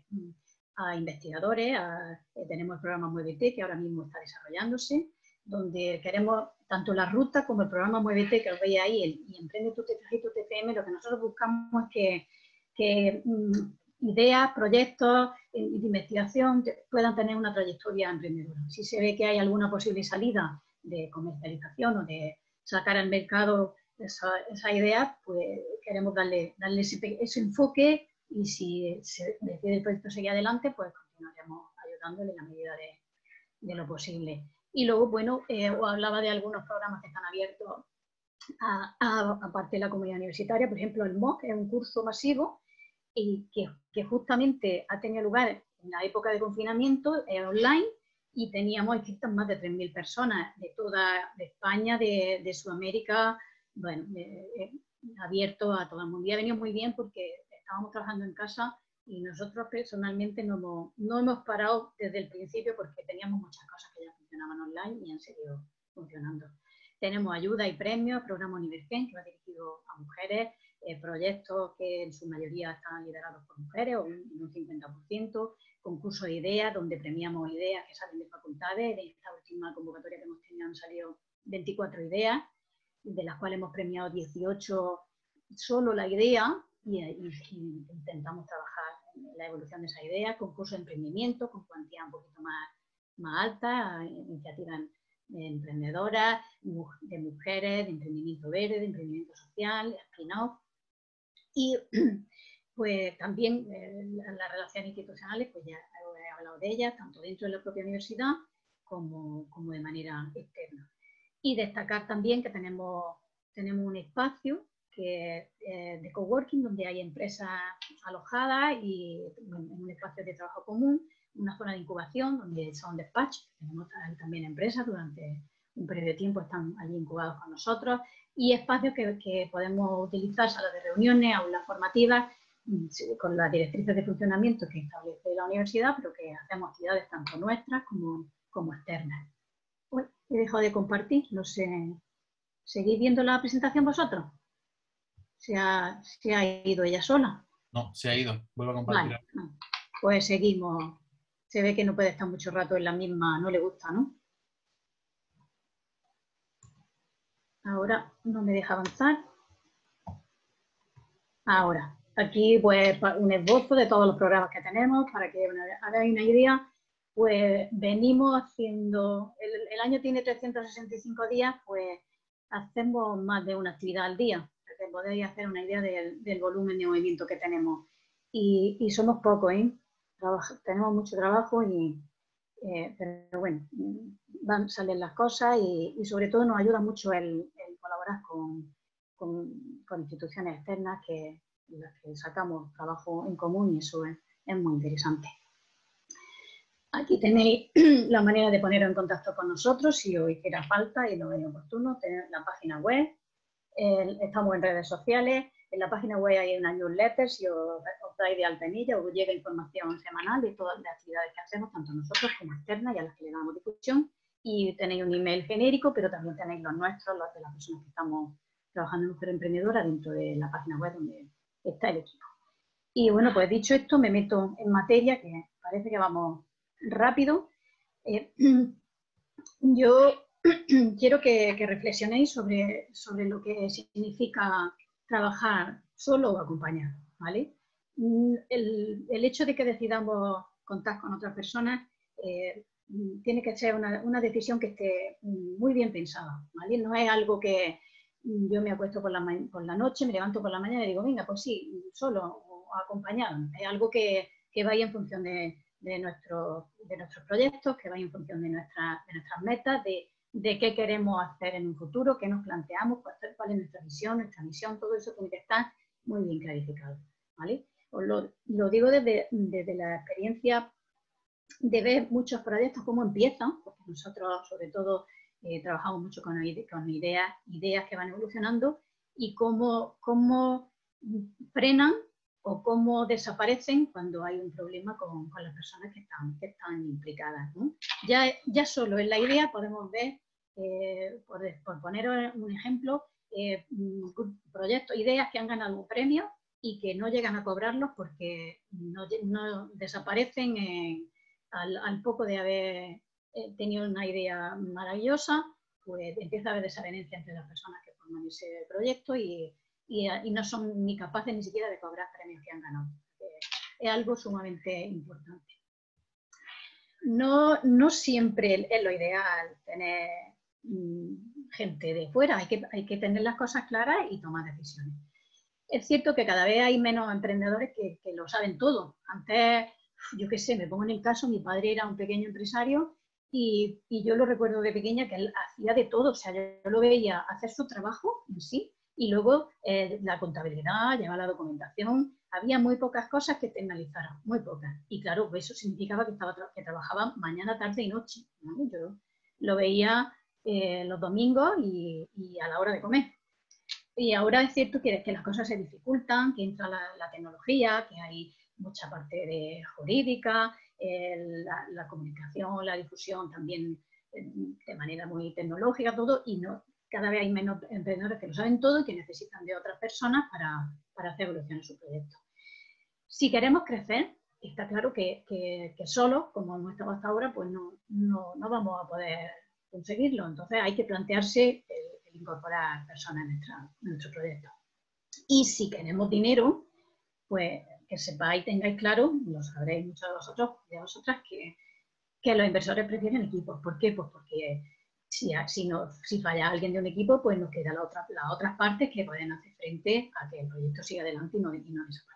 a investigadores, eh, tenemos el programa Muévete que ahora mismo está desarrollándose, donde queremos tanto la ruta como el programa Muévete que os veis ahí y Emprende tu TFG y tu TFM, lo que nosotros buscamos es que, que mm, ideas, proyectos de investigación puedan tener una trayectoria emprendedora. Si se ve que hay alguna posible salida de comercialización o de sacar al mercado esa, idea, pues queremos darle, darle ese enfoque y si se decide el proyecto seguir adelante, pues continuaremos ayudándole en la medida de, lo posible. Y luego, bueno, eh, os hablaba de algunos programas que están abiertos a, parte de la comunidad universitaria, por ejemplo, el MOOC es un curso masivo y que, que, justamente ha tenido lugar en la época de confinamiento, es online, y teníamos inscritas más de 3.000 personas de toda de España, de, de Sudamérica, bueno, abierto a todo el mundo. Y ha venido muy bien porque estábamos trabajando en casa y nosotros personalmente no hemos, parado desde el principio porque teníamos muchas cosas que ya funcionaban online y han seguido funcionando. Tenemos ayuda y premios, programa Univergen, que va dirigido a mujeres, eh, proyectos que en su mayoría están liderados por mujeres, o un, un 50%, concurso de ideas, donde premiamos ideas que salen de facultades. De esta última convocatoria que hemos tenido han salido 24 ideas, de las cuales hemos premiado 18 solo la idea y, intentamos trabajar la evolución de esa idea, con cursos de emprendimiento, con cuantía un poquito más, más alta, iniciativas emprendedoras, de mujeres, de emprendimiento verde, de emprendimiento social, spin-off. Y pues también eh, las relaciones institucionales, pues ya he hablado de ellas, tanto dentro de la propia universidad como, como de manera externa. Y destacar también que tenemos, tenemos un espacio que eh, de coworking donde hay empresas alojadas y un espacio de trabajo común, una zona de incubación donde son despachos, tenemos también empresas durante un periodo de tiempo están allí incubados con nosotros y espacios que, que podemos utilizar, salas de reuniones, aulas formativas mm, con las directrices de funcionamiento que establece la universidad, pero que hacemos actividades tanto nuestras como, como externas. he dejado de compartir, no sé, ¿seguís viendo la presentación vosotros? ¿Se ha, se ha ido ella sola? No, se ha ido. Vuelvo a compartir. Pues seguimos. Se ve que no puede estar mucho rato en la misma, no le gusta, ¿no? Ahora no me deja avanzar. Ahora, aquí pues un esbozo de todos los programas que tenemos para que hagáis una idea. Pues venimos haciendo, el, año tiene 365 días, pues hacemos más de una actividad al día, podáis hacer una idea del, volumen de movimiento que tenemos. Y, somos pocos, ¿eh? tenemos mucho trabajo y, eh, pero bueno, van, salen las cosas y, sobre todo nos ayuda mucho el, colaborar con, con, instituciones externas que, sacamos trabajo en común y eso es, muy interesante. Aquí tenéis la manera de poneros en contacto con nosotros si os hiciera falta y lo veis oportuno. Tenéis la página web, estamos en redes sociales, en la página web hay una newsletter, si os, os dais de alta en ella, os llega información semanal de todas las actividades que hacemos, tanto nosotros como externas y a las que le damos difusión. Y tenéis un email genérico, pero también tenéis los nuestros, los de las personas que estamos trabajando en Mujer Emprendedora dentro de la página web donde está el equipo. Y bueno, pues dicho esto, me meto en materia, que parece que vamos rápido. Eh, yo quiero que, reflexionéis sobre, sobre lo que significa trabajar solo o acompañar, ¿vale? Mm, el, el hecho de que decidamos contar con otras personas eh, mm, tiene que ser una, una, decisión que esté mm, muy bien pensada, ¿vale? No es algo que yo me acuesto por la, por la noche, me levanto por la mañana y digo, venga, pues sí, solo o acompañado. Es algo que, que vaya en función de, de, nuestro, de nuestros proyectos, que vaya en función de, nuestra, de nuestras metas, de, de qué queremos hacer en un futuro, qué nos planteamos, cuál es nuestra visión, nuestra misión, todo eso tiene que estar muy bien clarificado. ¿vale? Os lo, digo desde, desde, la experiencia de ver muchos proyectos cómo empiezan, porque nosotros sobre todo eh, trabajamos mucho con, con, ideas, ideas que van evolucionando y cómo, cómo frenan o cómo desaparecen cuando hay un problema con, con las personas que están, que están implicadas. ¿no? Ya, ya solo en la idea podemos ver eh, por, poner un ejemplo, eh, proyectos, ideas que han ganado un premio y que no llegan a cobrarlos porque no, desaparecen al, poco de haber eh, tenido una idea maravillosa, pues empieza a haber desavenencia entre las personas que forman ese proyecto y, no son ni capaces ni siquiera de cobrar premios que han ganado. es algo sumamente importante. No, no siempre es lo ideal tener Mm, gente de fuera, hay que, hay que tener las cosas claras y tomar decisiones. Es cierto que cada vez hay menos emprendedores que, lo saben todo. Antes, yo qué sé, me pongo en el caso, mi padre era un pequeño empresario y, y, yo lo recuerdo de pequeña que él hacía de todo, o sea, yo lo veía hacer su trabajo en sí y luego eh, la contabilidad, llevar la documentación, había muy pocas cosas que externalizaran, muy pocas. Y claro, pues eso significaba que, estaba que trabajaba mañana, tarde y noche. Yo lo veía eh, los domingos y, a la hora de comer. Y ahora es cierto que, las cosas se dificultan, que entra la, tecnología, que hay mucha parte de jurídica, la, comunicación, la difusión también eh, de manera muy tecnológica, todo, y no, cada vez hay menos emprendedores que lo saben todo y que necesitan de otras personas para, para hacer evolucionar su proyecto. Si queremos crecer, está claro que, que, solo, como hemos estado hasta ahora, pues no, no, no vamos a poder conseguirlo. Entonces hay que plantearse el, incorporar personas en, nuestro proyecto. Y si queremos dinero, pues que sepáis, tengáis claro, lo sabréis muchos de vosotros, de vosotras, que, que los inversores prefieren equipos. ¿Por qué? Pues porque si, falla alguien de un equipo, pues nos queda la las otras partes que pueden hacer frente a que el proyecto siga adelante y no, desaparezca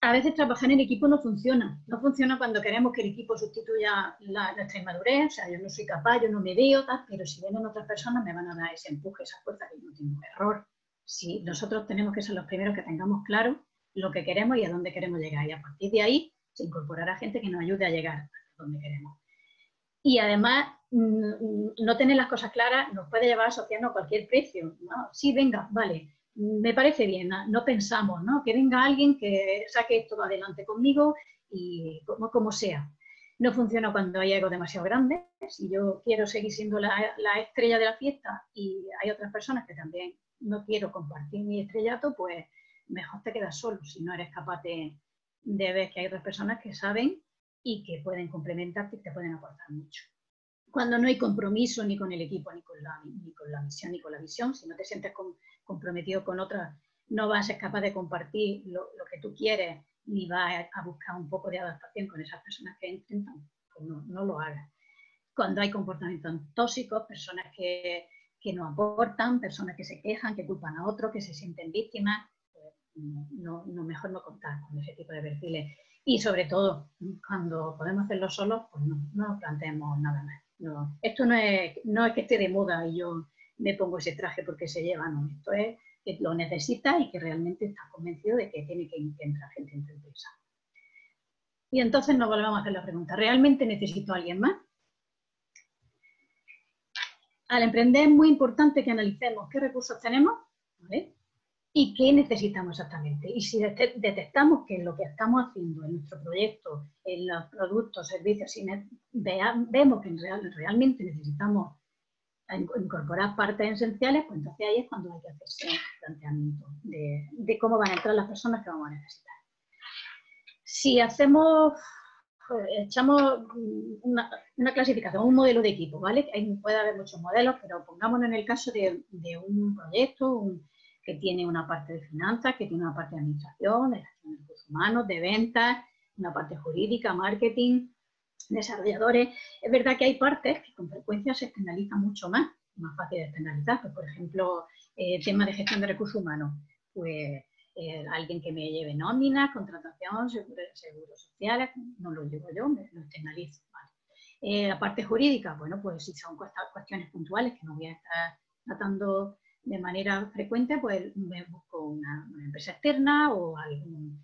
a veces trabajar en equipo no funciona. No funciona cuando queremos que el equipo sustituya nuestra inmadurez. O sea, yo no soy capaz, yo no me veo, pero si vienen otras personas me van a dar ese empuje, esa fuerza que no tengo error. Si nosotros tenemos que ser los primeros que tengamos claro lo que queremos y a dónde queremos llegar. Y a partir de ahí se incorporará gente que nos ayude a llegar a donde queremos. Y además, mm, no tener las cosas claras nos puede llevar a asociarnos a cualquier precio. Sí, venga, vale, me parece bien, no pensamos, ¿no? Que venga alguien que saque esto adelante conmigo y como, como sea. No funciona cuando hay algo demasiado grande. Si yo quiero seguir siendo la, estrella de la fiesta y hay otras personas que también no quiero compartir mi estrellato, pues mejor te quedas solo si no eres capaz de, ver que hay otras personas que saben y que pueden complementarte y te pueden aportar mucho. Cuando no hay compromiso ni con el equipo, ni con la, ni con la misión, ni con la visión, si no te sientes con, comprometido con otra, no vas a ser capaz de compartir lo, que tú quieres, ni vas a, buscar un poco de adaptación con esas personas que intentan, pues no, no lo hagas. Cuando hay comportamientos tóxicos, personas que, que, no aportan, personas que se quejan, que culpan a otros, que se sienten víctimas, pues no, no, mejor no contar con ese tipo de perfiles. Y sobre todo, cuando podemos hacerlo solos, pues no, planteemos nada más. Esto no es, no es que esté de moda y yo me pongo ese traje porque se lleva, no, esto es que lo necesita y que realmente está convencido de que tiene que entrar gente en tu empresa. Y entonces nos volvemos a hacer la pregunta, ¿realmente necesito a alguien más? Al emprender es muy importante que analicemos qué recursos tenemos y qué necesitamos exactamente. Y si detectamos que lo que estamos haciendo en nuestro proyecto, en los productos, servicios, si vemos que realmente necesitamos incorporar partes esenciales, pues entonces ahí es cuando hay que hacerse un planteamiento de, cómo van a entrar las personas que vamos a necesitar. Si hacemos, pues, echamos una, clasificación, un modelo de equipo, ¿vale? puede haber muchos modelos, pero pongámonos en el caso de, un proyecto que tiene una parte de finanzas, que tiene una parte de administración, de gestión de recursos humanos, de ventas, una parte jurídica, marketing, desarrolladores, es verdad que hay partes que con frecuencia se externalizan mucho más, más fácil de externalizar, pues, por ejemplo, eh, tema de gestión de recursos humanos, pues eh, alguien que me lleve nóminas, contratación, seguros sociales, no lo llevo yo, lo externalizo. Eh, la parte jurídica, bueno, pues si son cuestiones puntuales que no voy a estar tratando de manera frecuente, pues me busco una, empresa externa o algún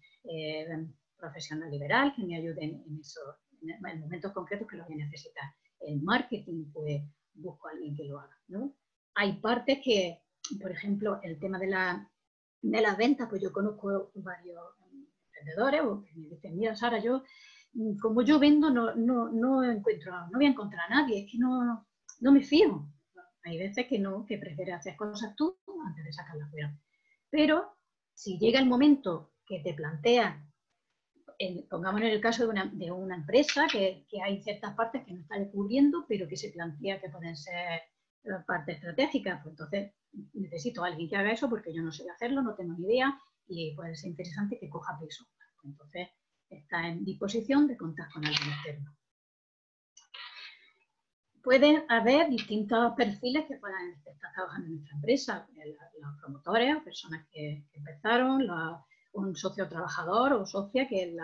profesional liberal que me ayude en, eso, en momentos concretos que lo voy a necesitar. El marketing, pues busco a alguien que lo haga. ¿no? Hay partes que, por ejemplo, el tema de, la, de las ventas, pues yo conozco varios emprendedores que me dicen, mira, Sara, yo, mm, como yo vendo, no, no, no encuentro, no voy a encontrar a nadie, es que no, no me fío. Hay veces que no, que prefieres hacer cosas tú antes de sacarlas fuera. Pero si llega el momento que te planteas pongamos en el caso de una, de una empresa que, que, hay ciertas partes que no está descubriendo, pero que se plantea que pueden ser partes estratégicas, pues entonces necesito a alguien que haga eso porque yo no sé hacerlo, no tengo ni idea y puede ser interesante que coja peso. Entonces está en disposición de contar con alguien externo. Pueden haber distintos perfiles que puedan estar trabajando en nuestra empresa, los promotores, personas que, empezaron, un socio trabajador o socia que,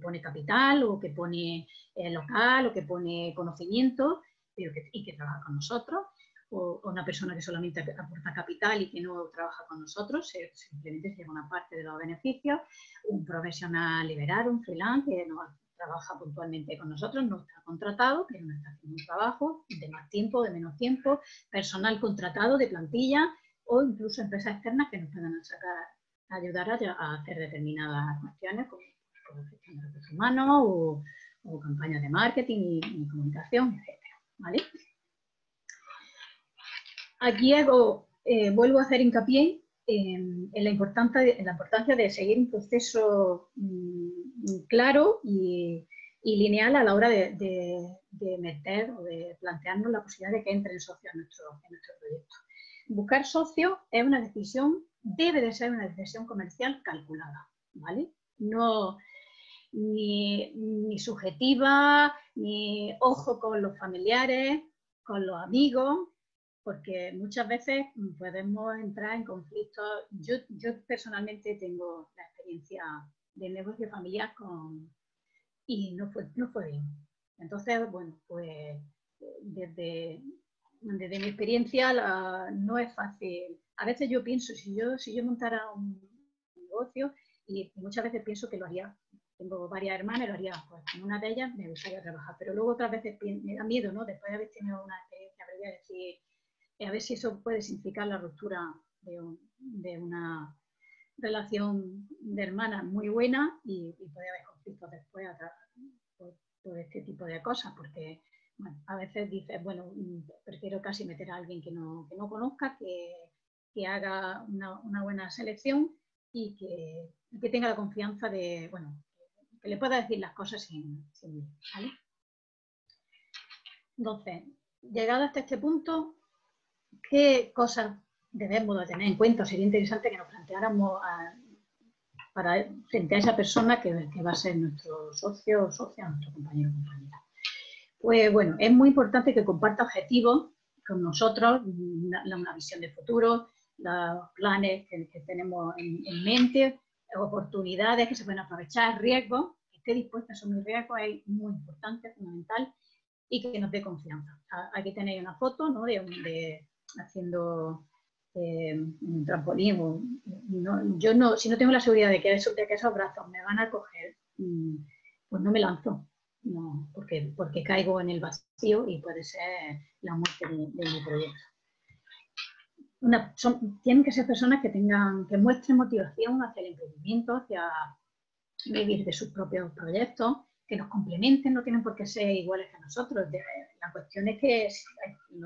pone capital o que pone eh, local o que pone conocimiento pero y que trabaja con nosotros, o, una persona que solamente aporta capital y que no trabaja con nosotros, simplemente se lleva una parte de los beneficios, un profesional liberal, un freelance que no trabaja puntualmente con nosotros, no está contratado, pero no está haciendo un trabajo de más tiempo, de menos tiempo, personal contratado de plantilla o incluso empresas externas que nos puedan sacar ayudar a, hacer determinadas cuestiones como, gestión de recursos humanos o, campañas de marketing y, comunicación, etc. ¿vale? Aquí eh, vuelvo a hacer hincapié en, la importancia, en, la importancia, de seguir un proceso mm, claro y, lineal a la hora de, meter o de plantearnos la posibilidad de que entren socios en nuestro, en nuestro proyecto. buscar socio es una decisión, debe de ser una decisión comercial calculada, ¿vale? No ni, ni subjetiva, ni ojo con los familiares, con los amigos, porque muchas veces podemos entrar en conflictos. Yo, yo personalmente tengo la experiencia de negocio familiar y no fue, no fue bien. Entonces, bueno, pues desde, desde mi experiencia no es fácil. A veces yo pienso, si yo, si yo montara un negocio, y muchas veces pienso que lo haría, tengo varias hermanas, lo haría pues, con una de ellas, me gustaría trabajar, pero luego otras veces me da miedo, ¿no? Después de haber tenido una experiencia previa, decir, a ver si eso puede significar la ruptura de, una relación de hermanas muy buena y, puede haber conflictos después por, este tipo de cosas, porque bueno, a veces dices, bueno, prefiero casi meter a alguien que no, que no conozca, que, que haga una, una, buena selección y que, que, tenga la confianza de, bueno, que le pueda decir las cosas sin, sin. Entonces, llegado hasta este punto, ¿qué cosas debemos de tener en cuenta? Sería interesante que nos planteáramos para, frente a esa persona que, va a ser nuestro socio o socia, nuestro compañero o compañera. Pues bueno, es muy importante que comparta objetivos con nosotros, una, visión de futuro, los planes que, tenemos en, mente, oportunidades que se pueden aprovechar, riesgos, que esté dispuesta a asumir riesgos es muy importante, fundamental, y que nos dé confianza. Aquí tenéis una foto ¿no? de haciendo eh, un trampolín. yo no, si no tengo la seguridad de que, de que esos brazos me van a coger, mm, pues no me lanzo, no, porque, porque caigo en el vacío y puede ser la muerte de, mi proyecto. tienen que ser personas que tengan, que muestren motivación hacia el emprendimiento, hacia vivir de sus propios proyectos, que nos complementen, no tienen por qué ser iguales que nosotros. La cuestión es que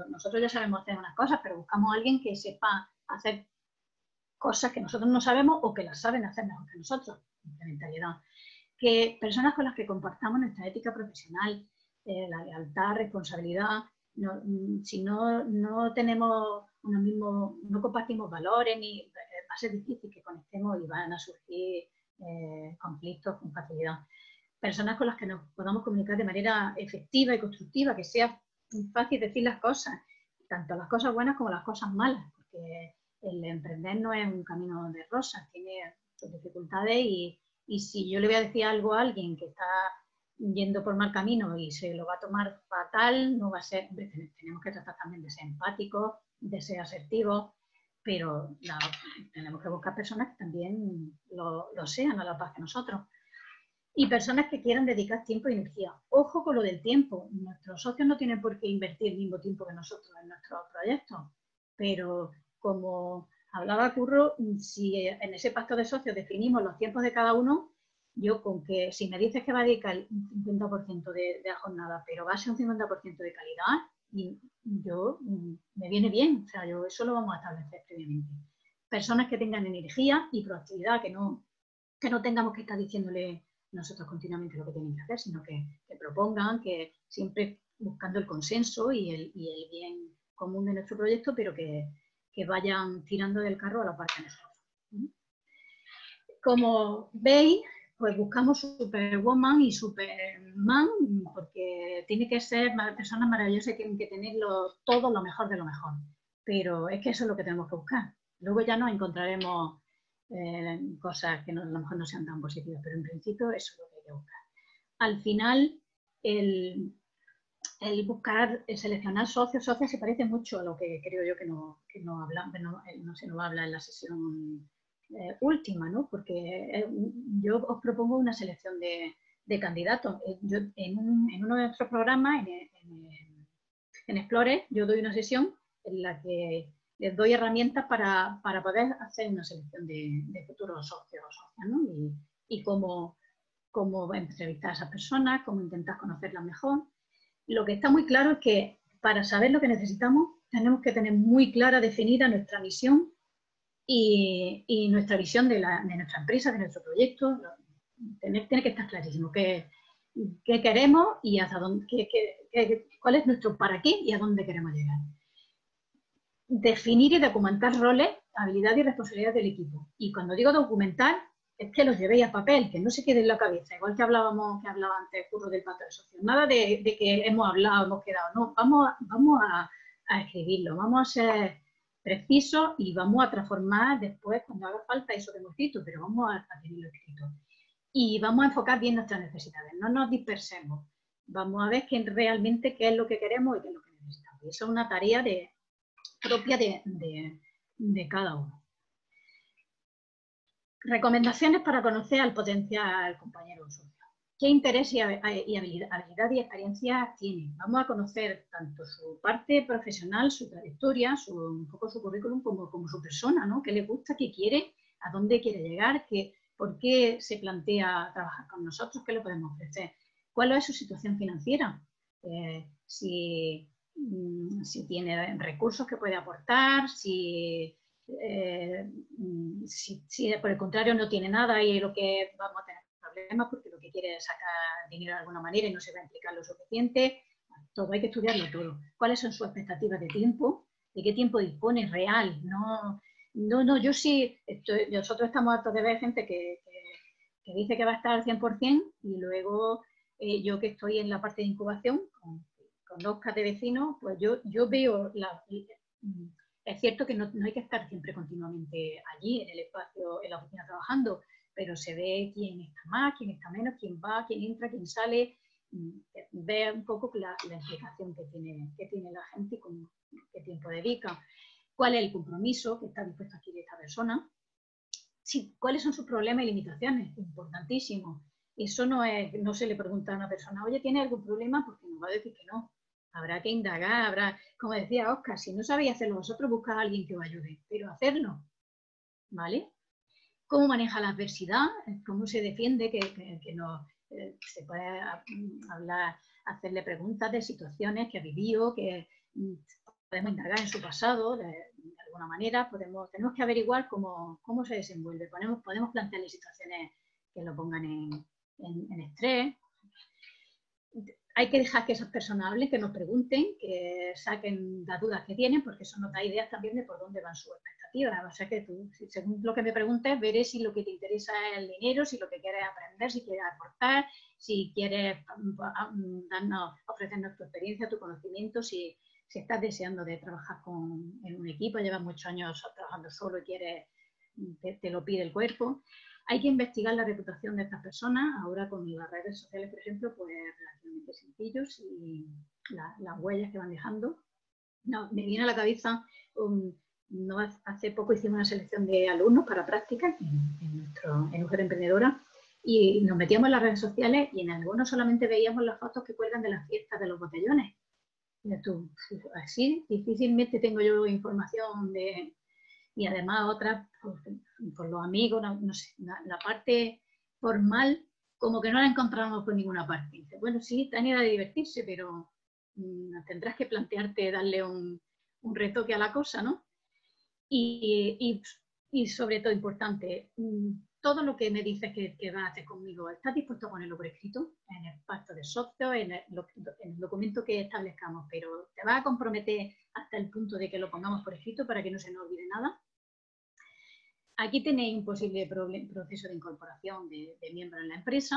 nosotros ya sabemos hacer unas cosas, pero buscamos a alguien que sepa hacer cosas que nosotros no sabemos o que las saben hacer mejor que nosotros, mentalidad. Que personas con las que compartamos nuestra ética profesional, eh, la lealtad, responsabilidad, mm, si no, no tenemos uno mismo, no compartimos valores, ni, eh, va a ser difícil que conectemos y van a surgir eh, conflictos con facilidad personas con las que nos podamos comunicar de manera efectiva y constructiva, que sea fácil decir las cosas, tanto las cosas buenas como las cosas malas, porque el emprender no es un camino de rosas, tiene sus dificultades y, y si yo le voy a decir algo a alguien que está yendo por mal camino y se lo va a tomar fatal, no va a ser, tenemos que tratar también de ser empáticos, de ser asertivos, pero tenemos que buscar personas que también lo, lo sean a la paz que nosotros y personas que quieran dedicar tiempo y energía. Ojo con lo del tiempo. Nuestros socios no tienen por qué invertir el mismo tiempo que nosotros en nuestros proyectos, pero como hablaba Curro, si en ese pacto de socios definimos los tiempos de cada uno, yo con que si me dices que va a dedicar un 50% de, de, la jornada, pero va a ser un 50% de calidad, y yo me viene bien, o sea, yo eso lo vamos a establecer previamente. Personas que tengan energía y proactividad, que no, que no tengamos que estar diciéndole nosotros continuamente lo que tienen que hacer, sino que, propongan, que siempre buscando el consenso y el, bien común de nuestro proyecto, pero que, vayan tirando del carro a la parte de nosotros. Como veis, pues buscamos Superwoman y Superman, porque tiene que ser personas maravillosas y tienen que tener todo lo mejor de lo mejor. Pero es que eso es lo que tenemos que buscar. Luego ya nos encontraremos eh, cosas que a lo mejor no sean tan positivas, pero en principio eso es lo que hay que buscar. Al final, el, buscar, el seleccionar socios, socias se parece mucho a lo que creo yo que no, que no, habla, no, eh, no se nos habla en la sesión eh, última, ¿no? porque yo os propongo una selección de, candidatos. Yo, en, uno de nuestros programas, en, en, en Explore, yo doy una sesión en la que les doy herramientas para, poder hacer una selección de, futuros socios o socias, ¿no? Y, cómo, cómo entrevistar a esas personas, cómo intentar conocerlas mejor. Lo que está muy claro es que para saber lo que necesitamos tenemos que tener muy clara, definida nuestra misión y, nuestra visión de, nuestra empresa, de nuestro proyecto. Tiene, que estar clarísimo qué, qué queremos y hasta dónde, qué, cuál es nuestro para qué y a dónde queremos llegar definir y documentar roles, habilidades y responsabilidades del equipo. Y cuando digo documentar, es que los llevéis a papel, que no se quede en la cabeza, igual que hablábamos, que hablaba antes Curro del pato de socio. Nada de, que hemos hablado, hemos quedado, no, vamos, vamos a, escribirlo, vamos a ser precisos y vamos a transformar después cuando haga falta eso que hemos escrito, pero vamos a, tenerlo escrito. Y vamos a enfocar bien nuestras necesidades, no nos dispersemos. Vamos a ver qué, realmente qué es lo que queremos y qué es lo que necesitamos. Y eso es una tarea de, propia de, de cada uno. Recomendaciones para conocer al potencial compañero socio. ¿Qué interés y, habilidad, y experiencia tiene? Vamos a conocer tanto su parte profesional, su trayectoria, su, un poco su currículum, como, su persona, ¿no? ¿Qué le gusta, qué quiere, a dónde quiere llegar, qué, por qué se plantea trabajar con nosotros, qué le podemos ofrecer, cuál es su situación financiera, eh, si, si tiene recursos que puede aportar, si eh, si, por el contrario no tiene nada y lo que vamos a tener problemas porque lo que quiere es sacar dinero de alguna manera y no se va a implicar lo suficiente, todo hay que estudiarlo todo. ¿Cuáles son sus expectativas de tiempo? ¿De qué tiempo dispone real? No, no, no yo sí, nosotros estamos hartos de ver gente que, dice que va a estar al 100% y luego eh, yo que estoy en la parte de incubación con, con dos de vecinos, pues yo, yo veo la, es cierto que no, hay que estar siempre continuamente allí, en el espacio, en la oficina trabajando, pero se ve quién está más, quién está menos, quién va, quién entra, quién sale, mm, ve un poco la, la implicación que tiene, que tiene la gente y qué tiempo dedica, cuál es el compromiso que está dispuesto a adquirir esta persona, sí, cuáles son sus problemas y limitaciones, importantísimo. Eso no, es, no se le pregunta a una persona, oye, ¿tiene algún problema? Porque nos va a decir que no habrá que indagar, habrá, como decía Oscar, si no sabéis hacerlo vosotros, buscar a alguien que os ayude, pero hacerlo, ¿vale? ¿Cómo maneja la adversidad? ¿Cómo se defiende? Que, no, eh, se puede mm, hablar, hacerle preguntas de situaciones que ha vivido, que mm, podemos indagar en su pasado de, alguna manera, podemos, tenemos que averiguar cómo, cómo se desenvuelve, podemos, podemos plantearle situaciones que lo pongan en, en estrés, hay que dejar que esas personas hablen, que nos pregunten, que saquen las dudas que tienen, porque eso nos da ideas también de por dónde van sus expectativas. O sea que tú, según lo que me preguntes, veré si lo que te interesa es el dinero, si lo que quieres aprender, si quieres aportar, si quieres mm, darnos, ofrecernos tu experiencia, tu conocimiento, si, estás deseando de trabajar con, en un equipo, llevas muchos años trabajando solo y quieres, te, te lo pide el cuerpo. Hay que investigar la reputación de estas personas. Ahora con las redes sociales, por ejemplo, pues relativamente sencillos y las huellas que van dejando. No, me viene a la cabeza, no, hace poco hicimos una selección de alumnos para prácticas en, nuestro, en Mujer Emprendedora y nos metíamos en las redes sociales y en algunos solamente veíamos las fotos que cuelgan de las fiestas de los botellones. así difícilmente tengo yo información de, y además otras por, los amigos, no, sé, la, parte formal como que no la encontramos por ninguna parte. bueno, sí, está de divertirse, pero mm, tendrás que plantearte darle un, un, retoque a la cosa, ¿no? Y, y, sobre todo importante, mm, todo lo que me dices que, que vas a hacer conmigo, ¿estás dispuesto a ponerlo por escrito en el pacto de socio, en el, en el documento que establezcamos? Pero ¿te vas a comprometer hasta el punto de que lo pongamos por escrito para que no se nos olvide nada? Aquí tenéis un posible proceso de incorporación de, miembros en la empresa,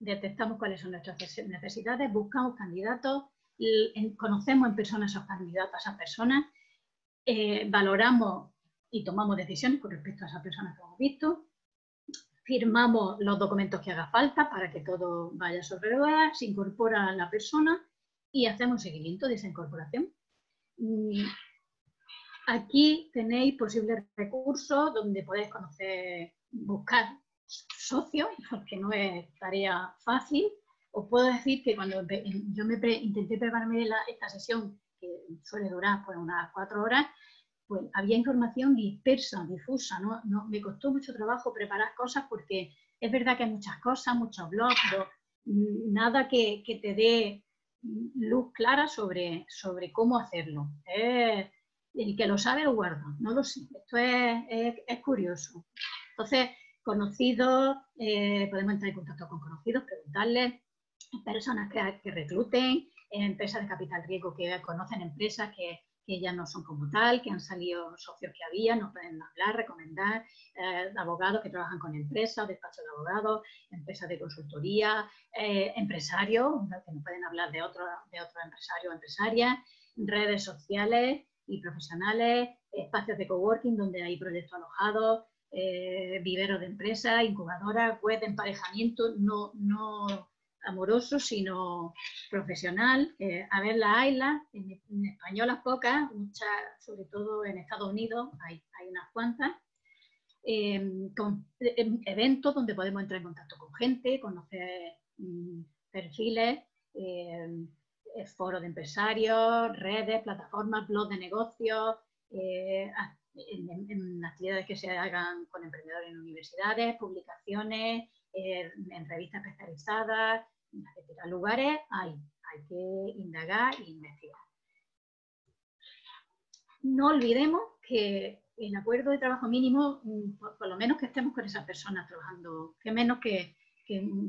detectamos cuáles son nuestras necesidades, buscamos candidatos, conocemos en persona a esos candidatos, a esas personas, eh, valoramos y tomamos decisiones con respecto a esas personas que hemos visto, firmamos los documentos que haga falta para que todo vaya sobre ruedas, se incorpora a la persona y hacemos seguimiento de esa incorporación. Aquí tenéis posibles recursos donde podéis conocer, buscar socios, porque no es tarea fácil. Os puedo decir que cuando yo intenté prepararme esta sesión, que suele durar pues, unas cuatro horas, pues había información dispersa, difusa. ¿no? me costó mucho trabajo preparar cosas porque es verdad que hay muchas cosas, muchos blogs, pero nada que, te dé luz clara sobre, sobre cómo hacerlo el que lo sabe lo guarda, no lo sé. Esto es, curioso. Entonces, conocidos, eh, podemos entrar en contacto con conocidos, preguntarles, personas que, recluten, empresas de capital riesgo que conocen empresas que, que ya no son como tal, que han salido socios que había, nos pueden hablar, recomendar, eh, abogados que trabajan con empresas, despachos de abogados, empresas de consultoría, eh, empresarios que nos pueden hablar de otros de otro empresarios o empresarias, redes sociales y profesionales, espacios de coworking donde hay proyectos alojados, eh, viveros de empresas, incubadoras, web de emparejamiento, no, no amoroso, sino profesional. Eh, a ver, las islas, en, en, español las pocas, muchas, sobre todo en Estados Unidos, hay, hay unas cuantas. Eh, con eventos donde podemos entrar en contacto con gente, conocer mm, perfiles, eh, foros de empresarios, redes, plataformas, blogs de negocios, en, actividades que se hagan con emprendedores en universidades, publicaciones, en revistas especializadas, lugares hay, hay que indagar e investigar. No olvidemos que el acuerdo de trabajo mínimo, mm, por, lo menos que estemos con esas personas trabajando, que menos que,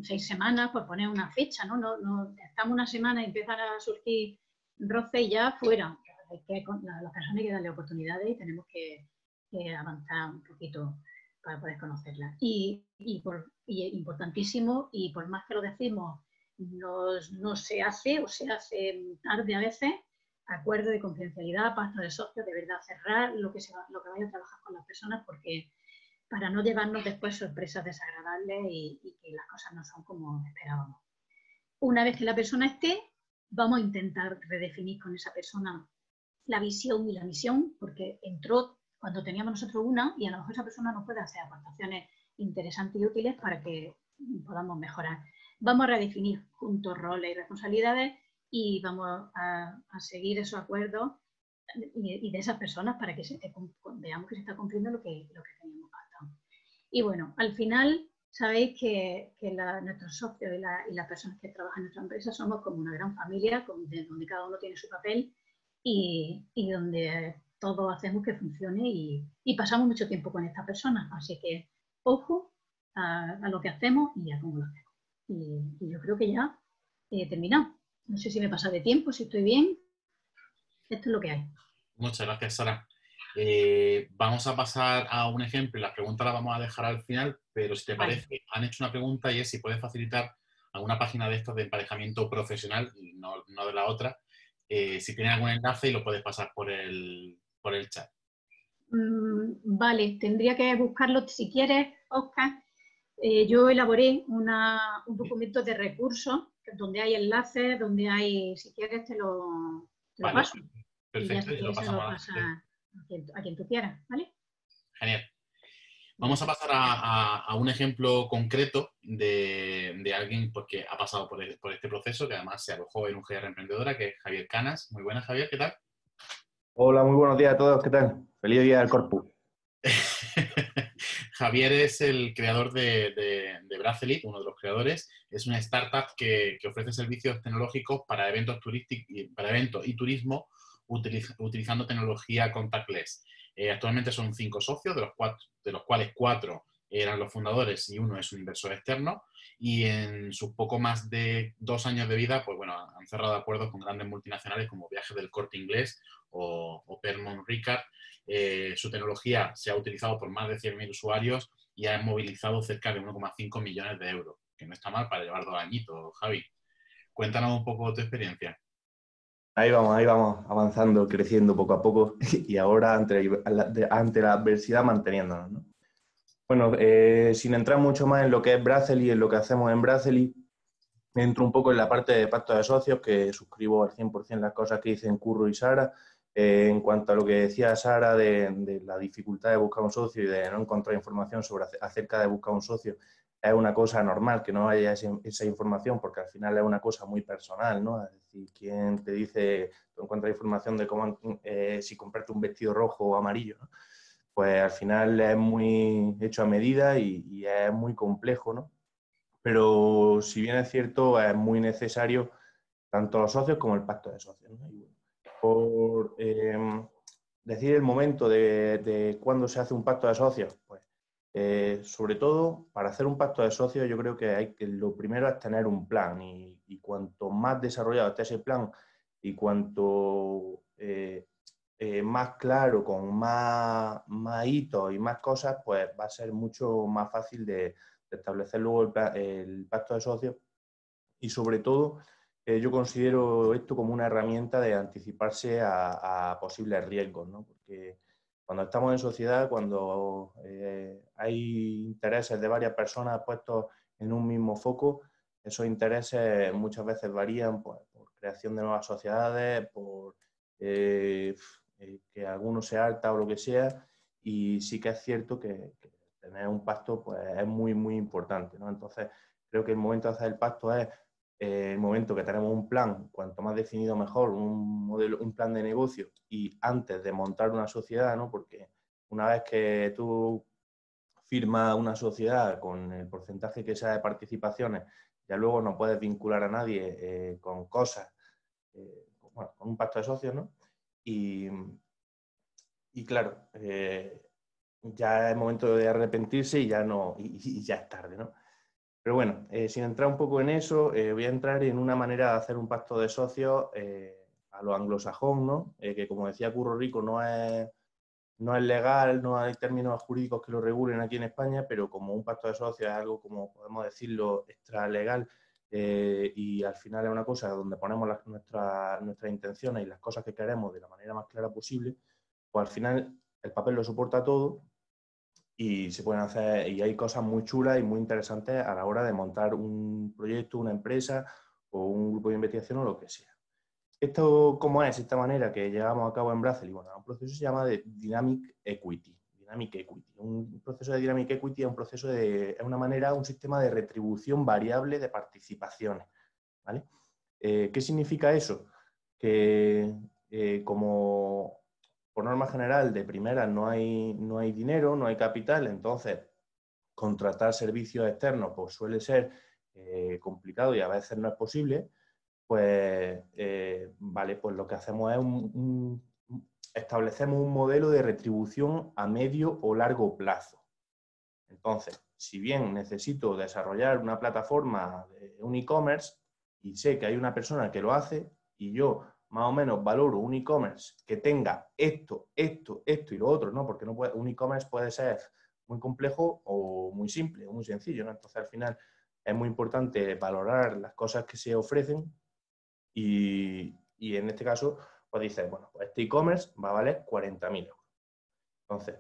seis semanas, por poner una fecha, ¿no? No, ¿no? Estamos una semana y empiezan a surgir roces y ya fuera. Hay que, a las personas hay que darle oportunidades y tenemos que, avanzar un poquito para poder conocerlas. Y, y, y importantísimo, y por más que lo decimos no, se hace o se hace tarde a veces, acuerdo de confidencialidad, pacto de socios, de verdad cerrar lo que, se va, lo que vaya a trabajar con las personas porque para no llevarnos después sorpresas desagradables y, que las cosas no son como esperábamos. Una vez que la persona esté, vamos a intentar redefinir con esa persona la visión y la misión, porque entró cuando teníamos nosotros una y a lo mejor esa persona nos puede hacer aportaciones interesantes y útiles para que podamos mejorar vamos a redefinir juntos roles y responsabilidades y vamos a, seguir esos acuerdos y, de esas personas para que veamos que se está cumpliendo lo que, lo que teníamos. Y bueno, al final sabéis que, nuestros socios y, las personas que trabajan en nuestra empresa somos como una gran familia donde, cada uno tiene su papel y, donde todos hacemos que funcione y, pasamos mucho tiempo con estas personas. Así que ojo a, a lo que hacemos y a cómo lo hacemos. Y, yo creo que ya he terminado. No sé si me pasa de tiempo, si estoy bien. Esto es lo que hay. Muchas gracias, Sara. Eh, vamos a pasar a un ejemplo. La pregunta la vamos a dejar al final, pero si te parece, han hecho una pregunta y es si puedes facilitar alguna página de estos de emparejamiento profesional, no, no de la otra, eh, si tiene algún enlace y lo puedes pasar por el, por el chat. Mm, vale, tendría que buscarlo si quieres, Oscar, eh, yo elaboré un documento de recursos donde hay enlaces, donde hay, si quieres te lo, paso. Perfecto, y, lo pasamos a, quien, tú quieras, ¿vale? Genial. Vamos a pasar a, un ejemplo concreto de, alguien porque ha pasado por, por, este proceso, que además se alojó en un GR Emprendedora, que es Javier Canas. Muy buenas, Javier, ¿qué tal? Hola, muy buenos días a todos, ¿qué tal? Feliz día del Corpus. Javier es el creador de, de, uno de los creadores. Es una startup que, ofrece servicios tecnológicos para eventos, turísticos, para eventos y turismo utilizando tecnología contactless. Eh, actualmente son cinco socios, de los, de los cuales cuatro eran los fundadores y uno es un inversor externo. Y en sus poco más de dos años de vida, pues bueno, han cerrado acuerdos con grandes multinacionales como Viajes del Corte Inglés o, o Permont Ricard eh, su tecnología se ha utilizado por más de 100.000 usuarios y ha movilizado cerca de 1,5 millones de euros, que no está mal para llevar dos añitos, Javi. Cuéntanos un poco tu experiencia. Ahí vamos, ahí vamos, avanzando, creciendo poco a poco y ahora ante la, adversidad manteniéndonos. Bueno, eh, sin entrar mucho más en lo que es Bracely y en lo que hacemos en Bracely, entro un poco en la parte de pacto de socios, que suscribo al 100% las cosas que dicen Curro y Sara, eh, en cuanto a lo que decía Sara de, la dificultad de buscar un socio y de no encontrar información sobre acerca de buscar un socio, es una cosa normal que no haya esa información porque al final es una cosa muy personal, ¿no? Es decir, ¿quién te dice, tú encuentras información de cómo, eh, si comprarte un vestido rojo o amarillo, Pues al final es muy hecho a medida y, es muy complejo, ¿no? Pero si bien es cierto, es muy necesario tanto los socios como el pacto de socios, ¿no? por em, decir el momento de, de cuándo se hace un pacto de socios, eh, sobre todo para hacer un pacto de socios yo creo que, lo primero es tener un plan y, cuanto más desarrollado esté ese plan y cuanto eh, eh, más claro, con más, más hitos y más cosas, pues va a ser mucho más fácil de, establecer luego el, pacto de socios y sobre todo yo considero esto como una herramienta de anticiparse a, posibles riesgos, ¿no? porque cuando estamos en sociedad, cuando eh, hay intereses de varias personas puestos en un mismo foco, esos intereses muchas veces varían pues, por creación de nuevas sociedades, por eh, que alguno se harta o lo que sea, y sí que es cierto que, tener un pacto pues, es muy, muy importante. ¿no? Entonces, creo que el momento de hacer el pacto es eh, el momento que tenemos un plan, cuanto más definido mejor, un, modelo, un plan de negocio y antes de montar una sociedad, ¿no? porque una vez que tú firmas una sociedad con el porcentaje que sea de participaciones, ya luego no puedes vincular a nadie eh, con cosas, eh, con un pacto de socios, ¿no? Y, y claro, ya es momento de arrepentirse y ya no, y ya es tarde, ¿no? Pero bueno, eh, sin entrar un poco en eso, eh, voy a entrar en una manera de hacer un pacto de socios eh, a lo anglosajón, ¿no? que como decía Curro Rico, no es, no es legal, no hay términos jurídicos que lo regulen aquí en España, pero como un pacto de socios es algo, como podemos decirlo, extralegal y al final es una cosa donde ponemos nuestras intenciones y las cosas que queremos de la manera más clara posible, pues al final el papel lo soporta todo y se pueden hacer, y hay cosas muy chulas y muy interesantes a la hora de montar un proyecto, una empresa o un grupo de investigación o lo que sea. Esto, ¿cómo es esta manera que llevamos a cabo en Brasil? Bueno, un proceso se llama de Dynamic Equity. Dynamic Equity. Un proceso de Dynamic Equity es un proceso de, es una manera, un sistema de retribución variable de participaciones. ¿vale? Eh, ¿Qué significa eso? Que eh, como por norma general, de primera no hay, no hay dinero, no hay capital, entonces contratar servicios externos pues, suele ser eh, complicado y a veces no es posible, pues eh, vale, pues lo que hacemos es un, establecemos un modelo de retribución a medio o largo plazo. Entonces, si bien necesito desarrollar una plataforma de un e-commerce y sé que hay una persona que lo hace y yo más o menos valoro un e-commerce que tenga esto, esto, esto y lo otro, ¿no? Porque no puede, un e-commerce puede ser muy complejo o muy simple o muy sencillo. Entonces, al final, es muy importante valorar las cosas que se ofrecen y, en este caso, pues dices, bueno, pues este e-commerce va a valer 40.000 euros. Entonces,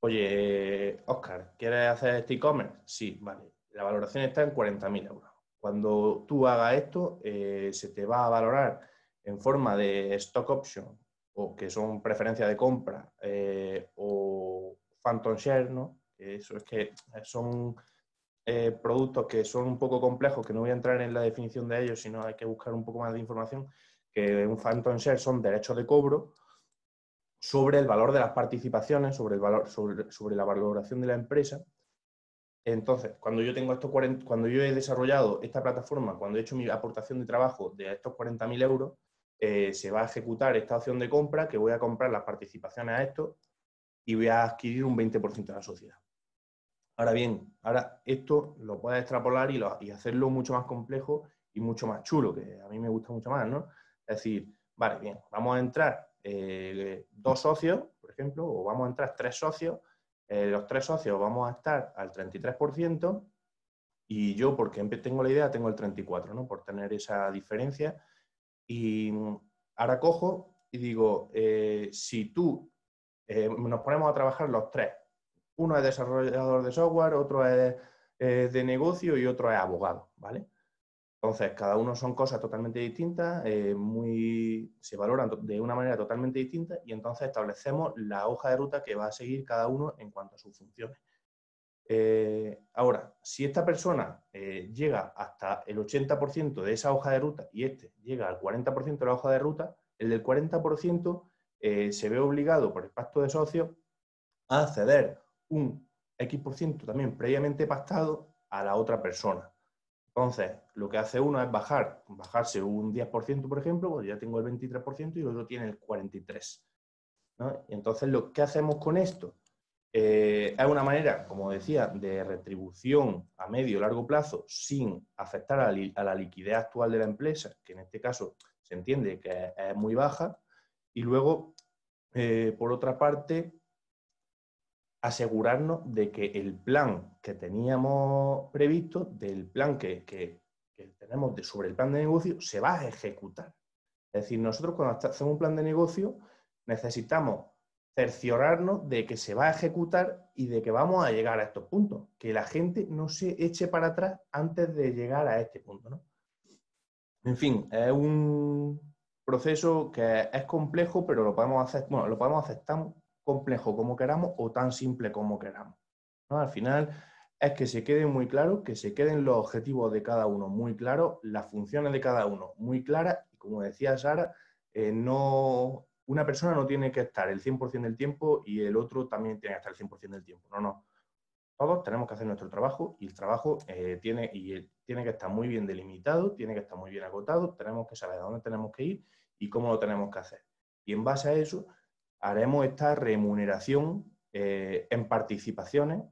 oye, Oscar, ¿quieres hacer este e-commerce? Sí, vale. La valoración está en 40.000 euros. Cuando tú hagas esto, eh, se te va a valorar en forma de stock option o que son preferencias de compra eh, o phantom share, ¿no? Eso es que son eh, productos que son un poco complejos, que no voy a entrar en la definición de ellos, sino hay que buscar un poco más de información, que un phantom share son derechos de cobro sobre el valor de las participaciones, sobre, el valor, sobre la valoración de la empresa. Entonces, cuando yo tengo estos 40, cuando yo he desarrollado esta plataforma, cuando he hecho mi aportación de trabajo de estos 40.000 euros, eh, se va a ejecutar esta opción de compra, que voy a comprar las participaciones a esto y voy a adquirir un 20% de la sociedad. Ahora bien, ahora esto lo puedes extrapolar y, hacerlo mucho más complejo y mucho más chulo, que a mí me gusta mucho más, ¿no? Es decir, vale, bien, vamos a entrar eh, dos socios, por ejemplo, o vamos a entrar tres socios, eh, los tres socios vamos a estar al 33% y yo, porque tengo la idea, tengo el 34%, ¿no? Por tener esa diferencia y ahora cojo y digo, eh, si tú eh, nos ponemos a trabajar los tres, uno es desarrollador de software, otro es eh, de negocio y otro es abogado, ¿vale? Entonces, cada uno son cosas totalmente distintas, muy, se valoran de una manera totalmente distinta y entonces establecemos la hoja de ruta que va a seguir cada uno en cuanto a sus funciones. Eh, ahora, si esta persona eh, llega hasta el 80% de esa hoja de ruta y este llega al 40% de la hoja de ruta, el del 40% eh, se ve obligado por el pacto de socios a ceder un X% también previamente pactado a la otra persona. Entonces, lo que hace uno es bajar, bajarse un 10%, por ejemplo, pues ya tengo el 23% y el otro tiene el 43%. Y entonces, ¿qué hacemos con esto? Eh, es una manera, como decía, de retribución a medio y largo plazo sin afectar a la, liquidez actual de la empresa, que en este caso se entiende que es, muy baja, y luego eh, por otra parte, asegurarnos de que el plan que teníamos previsto, del plan que, tenemos sobre el plan de negocio, se va a ejecutar. Es decir, nosotros cuando hacemos un plan de negocio necesitamos cerciorarnos de que se va a ejecutar y de que vamos a llegar a estos puntos, que la gente no se eche para atrás antes de llegar a este punto. En fin, es un proceso que es complejo, pero lo podemos hacer, bueno, lo podemos hacer tan complejo como queramos o tan simple como queramos. Al final es que se quede muy claro, que se queden los objetivos de cada uno muy claros, las funciones de cada uno muy claras y como decía Sara, eh, no, una persona no tiene que estar el 100% del tiempo y el otro también tiene que estar el 100% del tiempo. No, no. Todos tenemos que hacer nuestro trabajo y el trabajo eh, tiene, y tiene que estar muy bien delimitado, tiene que estar muy bien agotado, tenemos que saber a dónde tenemos que ir y cómo lo tenemos que hacer. Y en base a eso haremos esta remuneración eh, en participaciones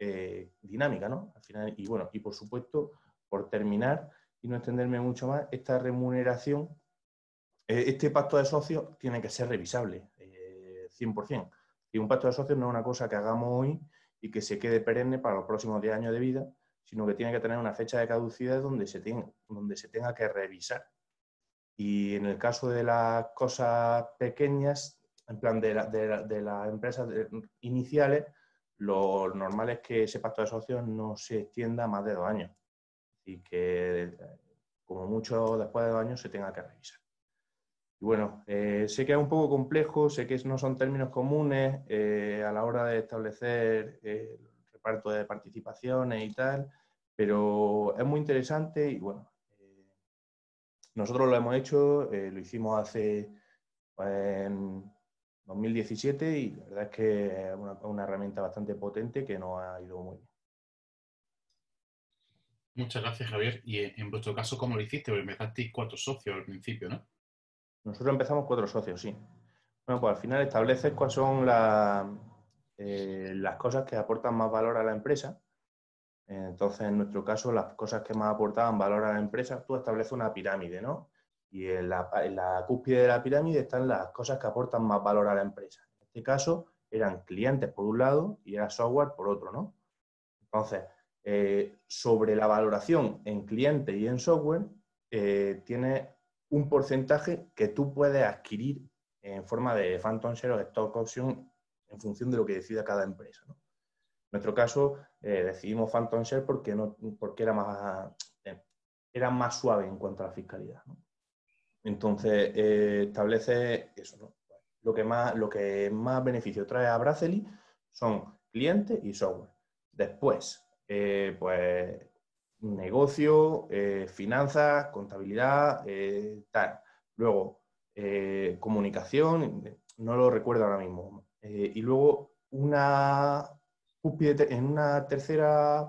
eh, dinámicas, ¿no? Al final, y bueno, y por supuesto, por terminar y no extenderme mucho más, esta remuneración eh, este pacto de socios tiene que ser revisable, 100%. Eh, y un pacto de socios no es una cosa que hagamos hoy y que se quede perenne para los próximos 10 años de vida, sino que tiene que tener una fecha de caducidad donde se, tenga, donde se tenga que revisar. Y en el caso de las cosas pequeñas, en plan de, de, las empresas iniciales, lo normal es que ese pacto de socios no se extienda más de dos años y que como mucho después de dos años se tenga que revisar bueno, eh, sé que es un poco complejo, sé que no son términos comunes eh, a la hora de establecer eh, el reparto de participaciones y tal, pero es muy interesante y bueno, nosotros lo hemos hecho, lo hicimos hace pues, en 2017 y la verdad es que es una, herramienta bastante potente que nos ha ido muy bien. Muchas gracias, Javier. Y en vuestro caso, ¿cómo lo hiciste? Porque empezasteis cuatro socios al principio, ¿no? Nosotros empezamos cuatro socios, sí. Bueno, pues al final estableces cuáles son eh, las cosas que aportan más valor a la empresa. Entonces, en nuestro caso, las cosas que más aportaban valor a la empresa, tú estableces una pirámide, ¿no? Y en la, cúspide de la pirámide están las cosas que aportan más valor a la empresa. En este caso, eran clientes por un lado y era software por otro, ¿no? Entonces, eh, sobre la valoración en cliente y en software, eh, tiene un porcentaje que tú puedes adquirir en forma de phantom share o de stock option en función de lo que decida cada empresa. En nuestro caso, eh, decidimos phantom share porque, no, porque era, más, eh, suave en cuanto a la fiscalidad. Entonces, eh, establece eso. Lo, que más, lo que más beneficio trae a Bracely son clientes y software. Después, pues negocio, eh, finanzas, contabilidad, eh, tal. Luego, eh, comunicación, no lo recuerdo ahora mismo. y luego, una en una tercera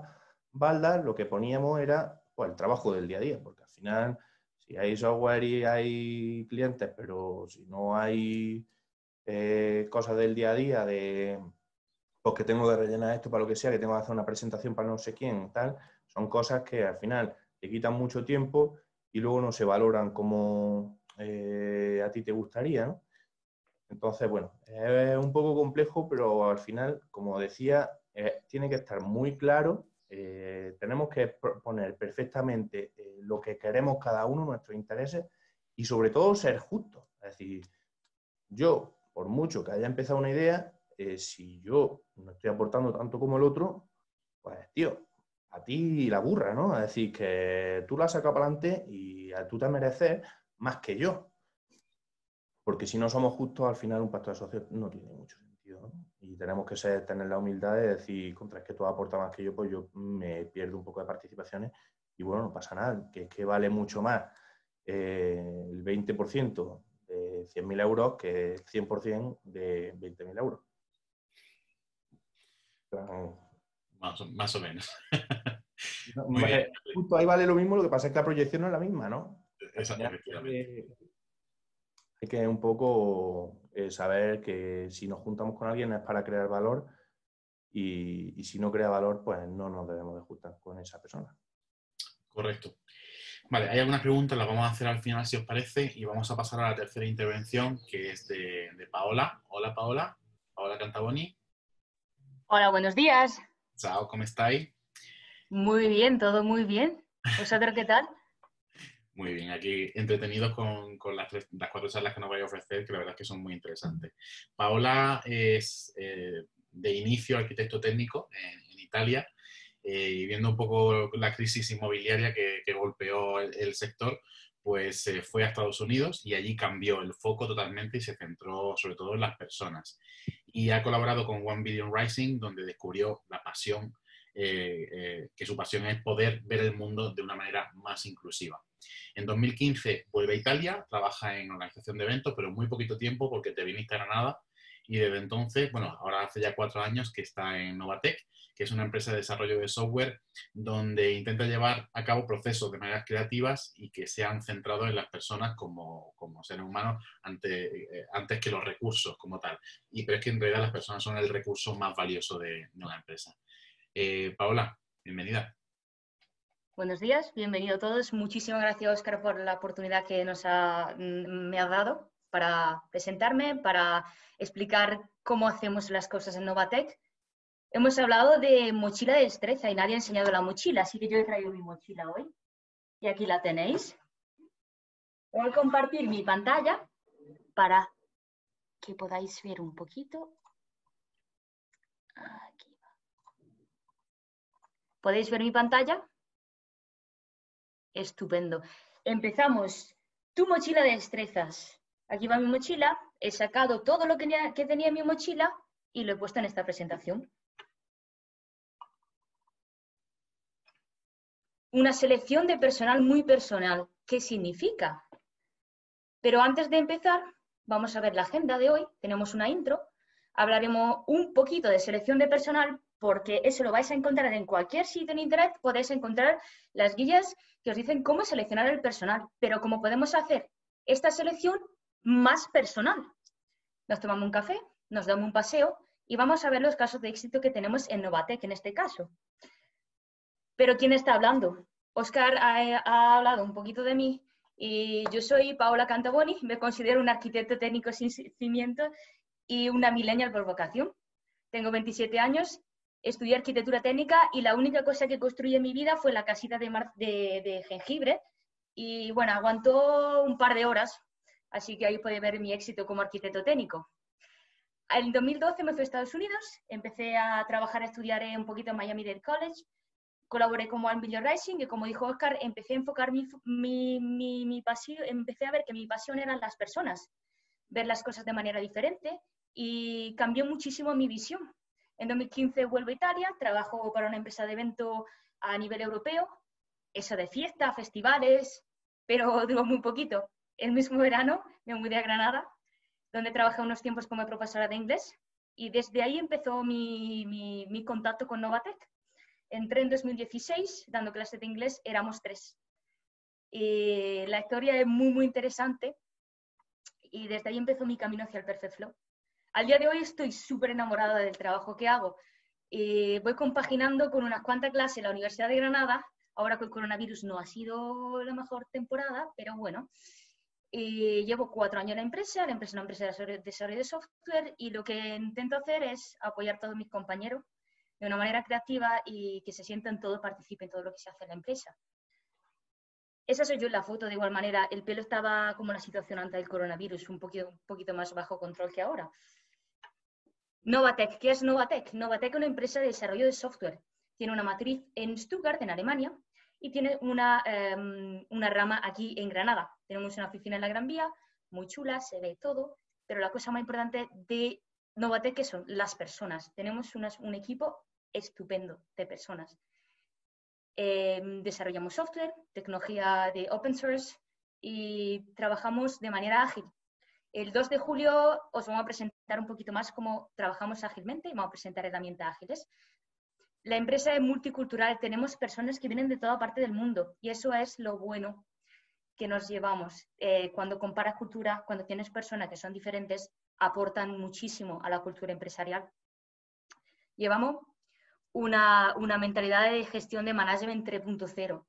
balda, lo que poníamos era pues, el trabajo del día a día, porque al final, si hay software y hay clientes, pero si no hay cosas del día a día de pues que tengo que rellenar esto para lo que sea, que tengo que hacer una presentación para no sé quién, tal, son cosas que al final te quitan mucho tiempo y luego no se valoran como eh, a ti te gustaría. Entonces, bueno, es un poco complejo, pero al final, como decía, eh, tiene que estar muy claro. Eh, tenemos que poner perfectamente lo que queremos cada uno, nuestros intereses, y sobre todo ser justos. Es decir, yo, por mucho que haya empezado una idea, si yo no estoy aportando tanto como el otro, pues, tío, a ti la burra, ¿no? Es decir, que tú la sacas para adelante y tú te mereces más que yo. Porque si no somos justos, al final un pacto de socios no tiene mucho sentido. Y tenemos que ser, tener la humildad de decir, contra es que tú aportas más que yo, pues yo me pierdo un poco de participaciones y bueno, no pasa nada, que es que vale mucho más eh, el 20% de 100.000 euros que el 100% de 20.000 euros. Más o, menos. justo ahí vale lo mismo, lo que pasa es que la proyección no es la misma, ¿no? Exactamente. Hay que un poco eh, saber que si nos juntamos con alguien es para crear valor y, si no crea valor, pues no nos debemos de juntar con esa persona. Correcto. Vale, hay algunas preguntas, las vamos a hacer al final si os parece y vamos a pasar a la tercera intervención que es de, Paola. Hola Paola, Paola Cantaboni. Hola, buenos días. Chao, ¿cómo estáis? Muy bien, todo muy bien. ¿Vosotros qué tal? Muy bien, aquí entretenidos con, las, cuatro charlas que nos vais a ofrecer, que la verdad es que son muy interesantes. Paola es eh, de inicio arquitecto técnico en, Italia eh, y viendo un poco la crisis inmobiliaria que, golpeó el, sector, pues se fue a Estados Unidos y allí cambió el foco totalmente y se centró sobre todo en las personas. Y ha colaborado con One Billion Rising, donde descubrió la pasión, eh, que su pasión es poder ver el mundo de una manera más inclusiva. En 2015 vuelve a Italia, trabaja en organización de eventos, pero muy poquito tiempo porque te viniste a Granada y desde entonces, bueno, ahora hace ya cuatro años que está en Novatec, que es una empresa de desarrollo de software donde intenta llevar a cabo procesos de maneras creativas y que sean centrados en las personas como, como seres humanos eh, antes que los recursos como tal. Y pero es que en realidad las personas son el recurso más valioso de, una empresa. Eh, Paola, bienvenida. Buenos días, bienvenido a todos. Muchísimas gracias, Oscar, por la oportunidad que nos ha, mm, me ha dado para presentarme, para explicar cómo hacemos las cosas en Novatec. Hemos hablado de mochila de destreza y nadie ha enseñado la mochila, así que yo he traído mi mochila hoy. Y aquí la tenéis. Voy a compartir mi pantalla para que podáis ver un poquito. Aquí. ¿Podéis ver mi pantalla? Estupendo. Empezamos. Tu mochila de destrezas. Aquí va mi mochila. He sacado todo lo que tenía, en mi mochila y lo he puesto en esta presentación. Una selección de personal muy personal. ¿Qué significa? Pero antes de empezar, vamos a ver la agenda de hoy. Tenemos una intro. Hablaremos un poquito de selección de personal, porque eso lo vais a encontrar en cualquier sitio en Internet, podéis encontrar las guías que os dicen cómo seleccionar el personal, pero cómo podemos hacer esta selección más personal. Nos tomamos un café, nos damos un paseo y vamos a ver los casos de éxito que tenemos en Novatec en este caso. Pero ¿quién está hablando? Oscar ha, ha hablado un poquito de mí y yo soy Paola Cantaboni, me considero un arquitecto técnico sin cimiento y una millennial por vocación. Tengo 27 años estudié arquitectura técnica y la única cosa que construí en mi vida fue la casita de, de, jengibre y bueno, aguantó un par de horas, así que ahí puede ver mi éxito como arquitecto técnico. En 2012 me fui a Estados Unidos, empecé a trabajar, a estudiar un poquito en Miami Dade College, colaboré como Billion Rising y como dijo Oscar, empecé a enfocar mi, mi, mi, pasión, empecé a ver que mi pasión eran las personas, ver las cosas de manera diferente y cambió muchísimo mi visión. En 2015 vuelvo a Italia, trabajo para una empresa de evento a nivel europeo, eso de fiesta, festivales, pero duró muy poquito. El mismo verano me mudé a Granada, donde trabajé unos tiempos como profesora de inglés y desde ahí empezó mi, contacto con Novatec. Entré en 2016 dando clases de inglés, éramos tres. Y la historia es muy, muy interesante y desde ahí empezó mi camino hacia el Perfect Flow. Al día de hoy estoy súper enamorada del trabajo que hago. Eh, voy compaginando con unas cuantas clases en la Universidad de Granada. Ahora con el coronavirus no ha sido la mejor temporada, pero bueno. Eh, llevo cuatro años en la empresa, la empresa es una empresa de desarrollo de software y lo que intento hacer es apoyar a todos mis compañeros de una manera creativa y que se sientan todos, participen en todo lo que se hace en la empresa. Esa soy yo en la foto, de igual manera. El pelo estaba como la situación antes del coronavirus, un poquito, un poquito más bajo control que ahora. Novatec, ¿qué es Novatec? Novatec es una empresa de desarrollo de software. Tiene una matriz en Stuttgart, en Alemania, y tiene una, em, una rama aquí en Granada. Tenemos una oficina en la Gran Vía, muy chula, se ve todo, pero la cosa más importante de Novatec son las personas. Tenemos un equipo estupendo de personas. Em, desarrollamos software, tecnología de open source y trabajamos de manera ágil. El 2 de julio os vamos a presentar un poquito más cómo trabajamos ágilmente y vamos a presentar herramientas ágiles. La empresa es multicultural, tenemos personas que vienen de toda parte del mundo y eso es lo bueno que nos llevamos. Eh, cuando comparas cultura, cuando tienes personas que son diferentes, aportan muchísimo a la cultura empresarial. Llevamos una, una mentalidad de gestión de management 3.0.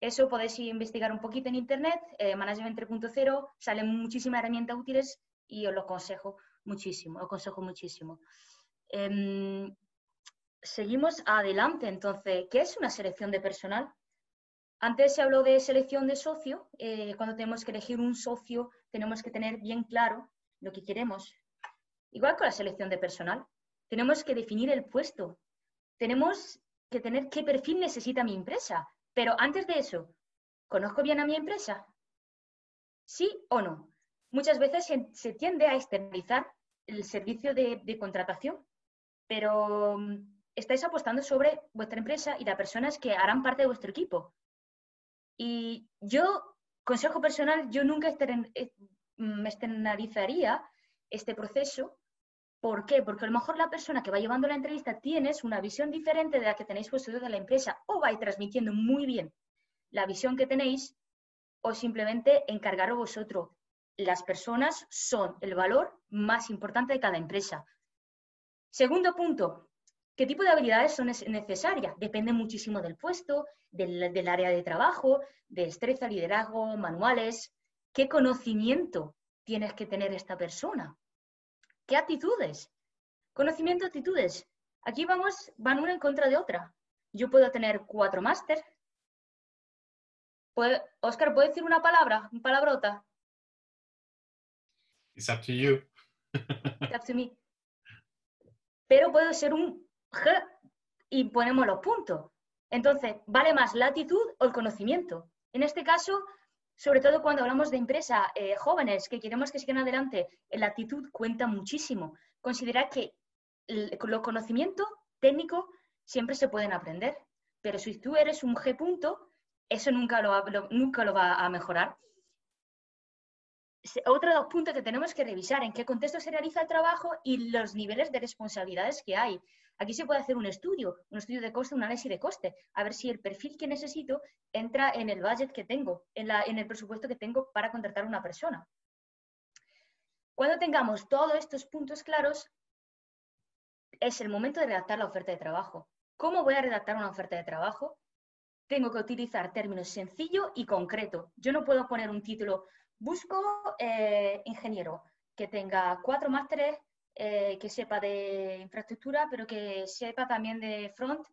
Eso podéis investigar un poquito en Internet, eh, Management 3.0, salen muchísimas herramientas útiles y os lo aconsejo muchísimo, os aconsejo muchísimo. Em, seguimos adelante, entonces, ¿qué es una selección de personal? Antes se habló de selección de socio. Eh, cuando tenemos que elegir un socio, tenemos que tener bien claro lo que queremos. Igual con la selección de personal. Tenemos que definir el puesto. Tenemos que tener qué perfil necesita mi empresa. Pero antes de eso, ¿conozco bien a mi empresa? ¿Sí o no? Muchas veces se, tiende a externalizar el servicio de, contratación, pero mm, estáis apostando sobre vuestra empresa y las personas que harán parte de vuestro equipo. Y yo, consejo personal, yo nunca eh, me externalizaría este proceso. ¿Por qué? Porque a lo mejor la persona que va llevando la entrevista tienes una visión diferente de la que tenéis vosotros de la empresa o vais transmitiendo muy bien la visión que tenéis o simplemente encargaros vosotros. Las personas son el valor más importante de cada empresa. Segundo punto, ¿qué tipo de habilidades son necesarias? Depende muchísimo del puesto, del, área de trabajo, de destreza, liderazgo, manuales. ¿Qué conocimiento tienes que tener esta persona? ¿Qué actitudes? Conocimiento, actitudes. Aquí vamos, van una en contra de otra. Yo puedo tener cuatro máster. Oscar, ¿puedo decir una palabra? ¿Una palabrota? It's up to you. It's up to me. Pero puedo ser un G y ponemos los puntos. Entonces, ¿vale más la actitud o el conocimiento? En este caso, sobre todo cuando hablamos de empresas eh, jóvenes que queremos que sigan adelante, la actitud cuenta muchísimo. Considerar que los conocimientos técnicos siempre se pueden aprender, pero si tú eres un G punto, eso nunca lo, nunca lo va a mejorar. Otro dos puntos que tenemos que revisar, en qué contexto se realiza el trabajo y los niveles de responsabilidades que hay. Aquí se puede hacer un estudio, un estudio de coste, un análisis de coste, a ver si el perfil que necesito entra en el budget que tengo, en, el presupuesto que tengo para contratar a una persona. Cuando tengamos todos estos puntos claros, es el momento de redactar la oferta de trabajo. ¿Cómo voy a redactar una oferta de trabajo? Tengo que utilizar términos sencillos y concretos. Yo no puedo poner un título, busco eh, ingeniero que tenga cuatro másteres eh, que sepa de infraestructura, pero que sepa también de front.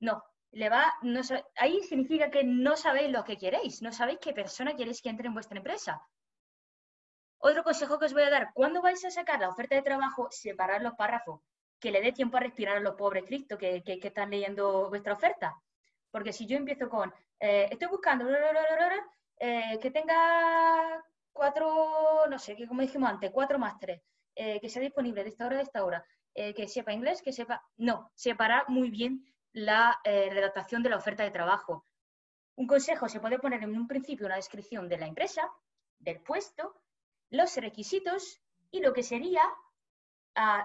No, le va, no, ahí significa que no sabéis lo que queréis, no sabéis qué persona queréis que entre en vuestra empresa. Otro consejo que os voy a dar, cuando vais a sacar la oferta de trabajo, separar los párrafos, que le dé tiempo a respirar a los pobres Cristo que, están leyendo vuestra oferta. Porque si yo empiezo con, eh, estoy buscando eh, que tenga cuatro, no sé, que como dijimos antes, cuatro másteres, eh, que sea disponible de esta hora a esta hora, eh, que sepa inglés, que sepa... No, separar muy bien la eh, redactación de la oferta de trabajo. Un consejo se puede poner en un principio una descripción de la empresa, del puesto, los requisitos y lo que sería uh,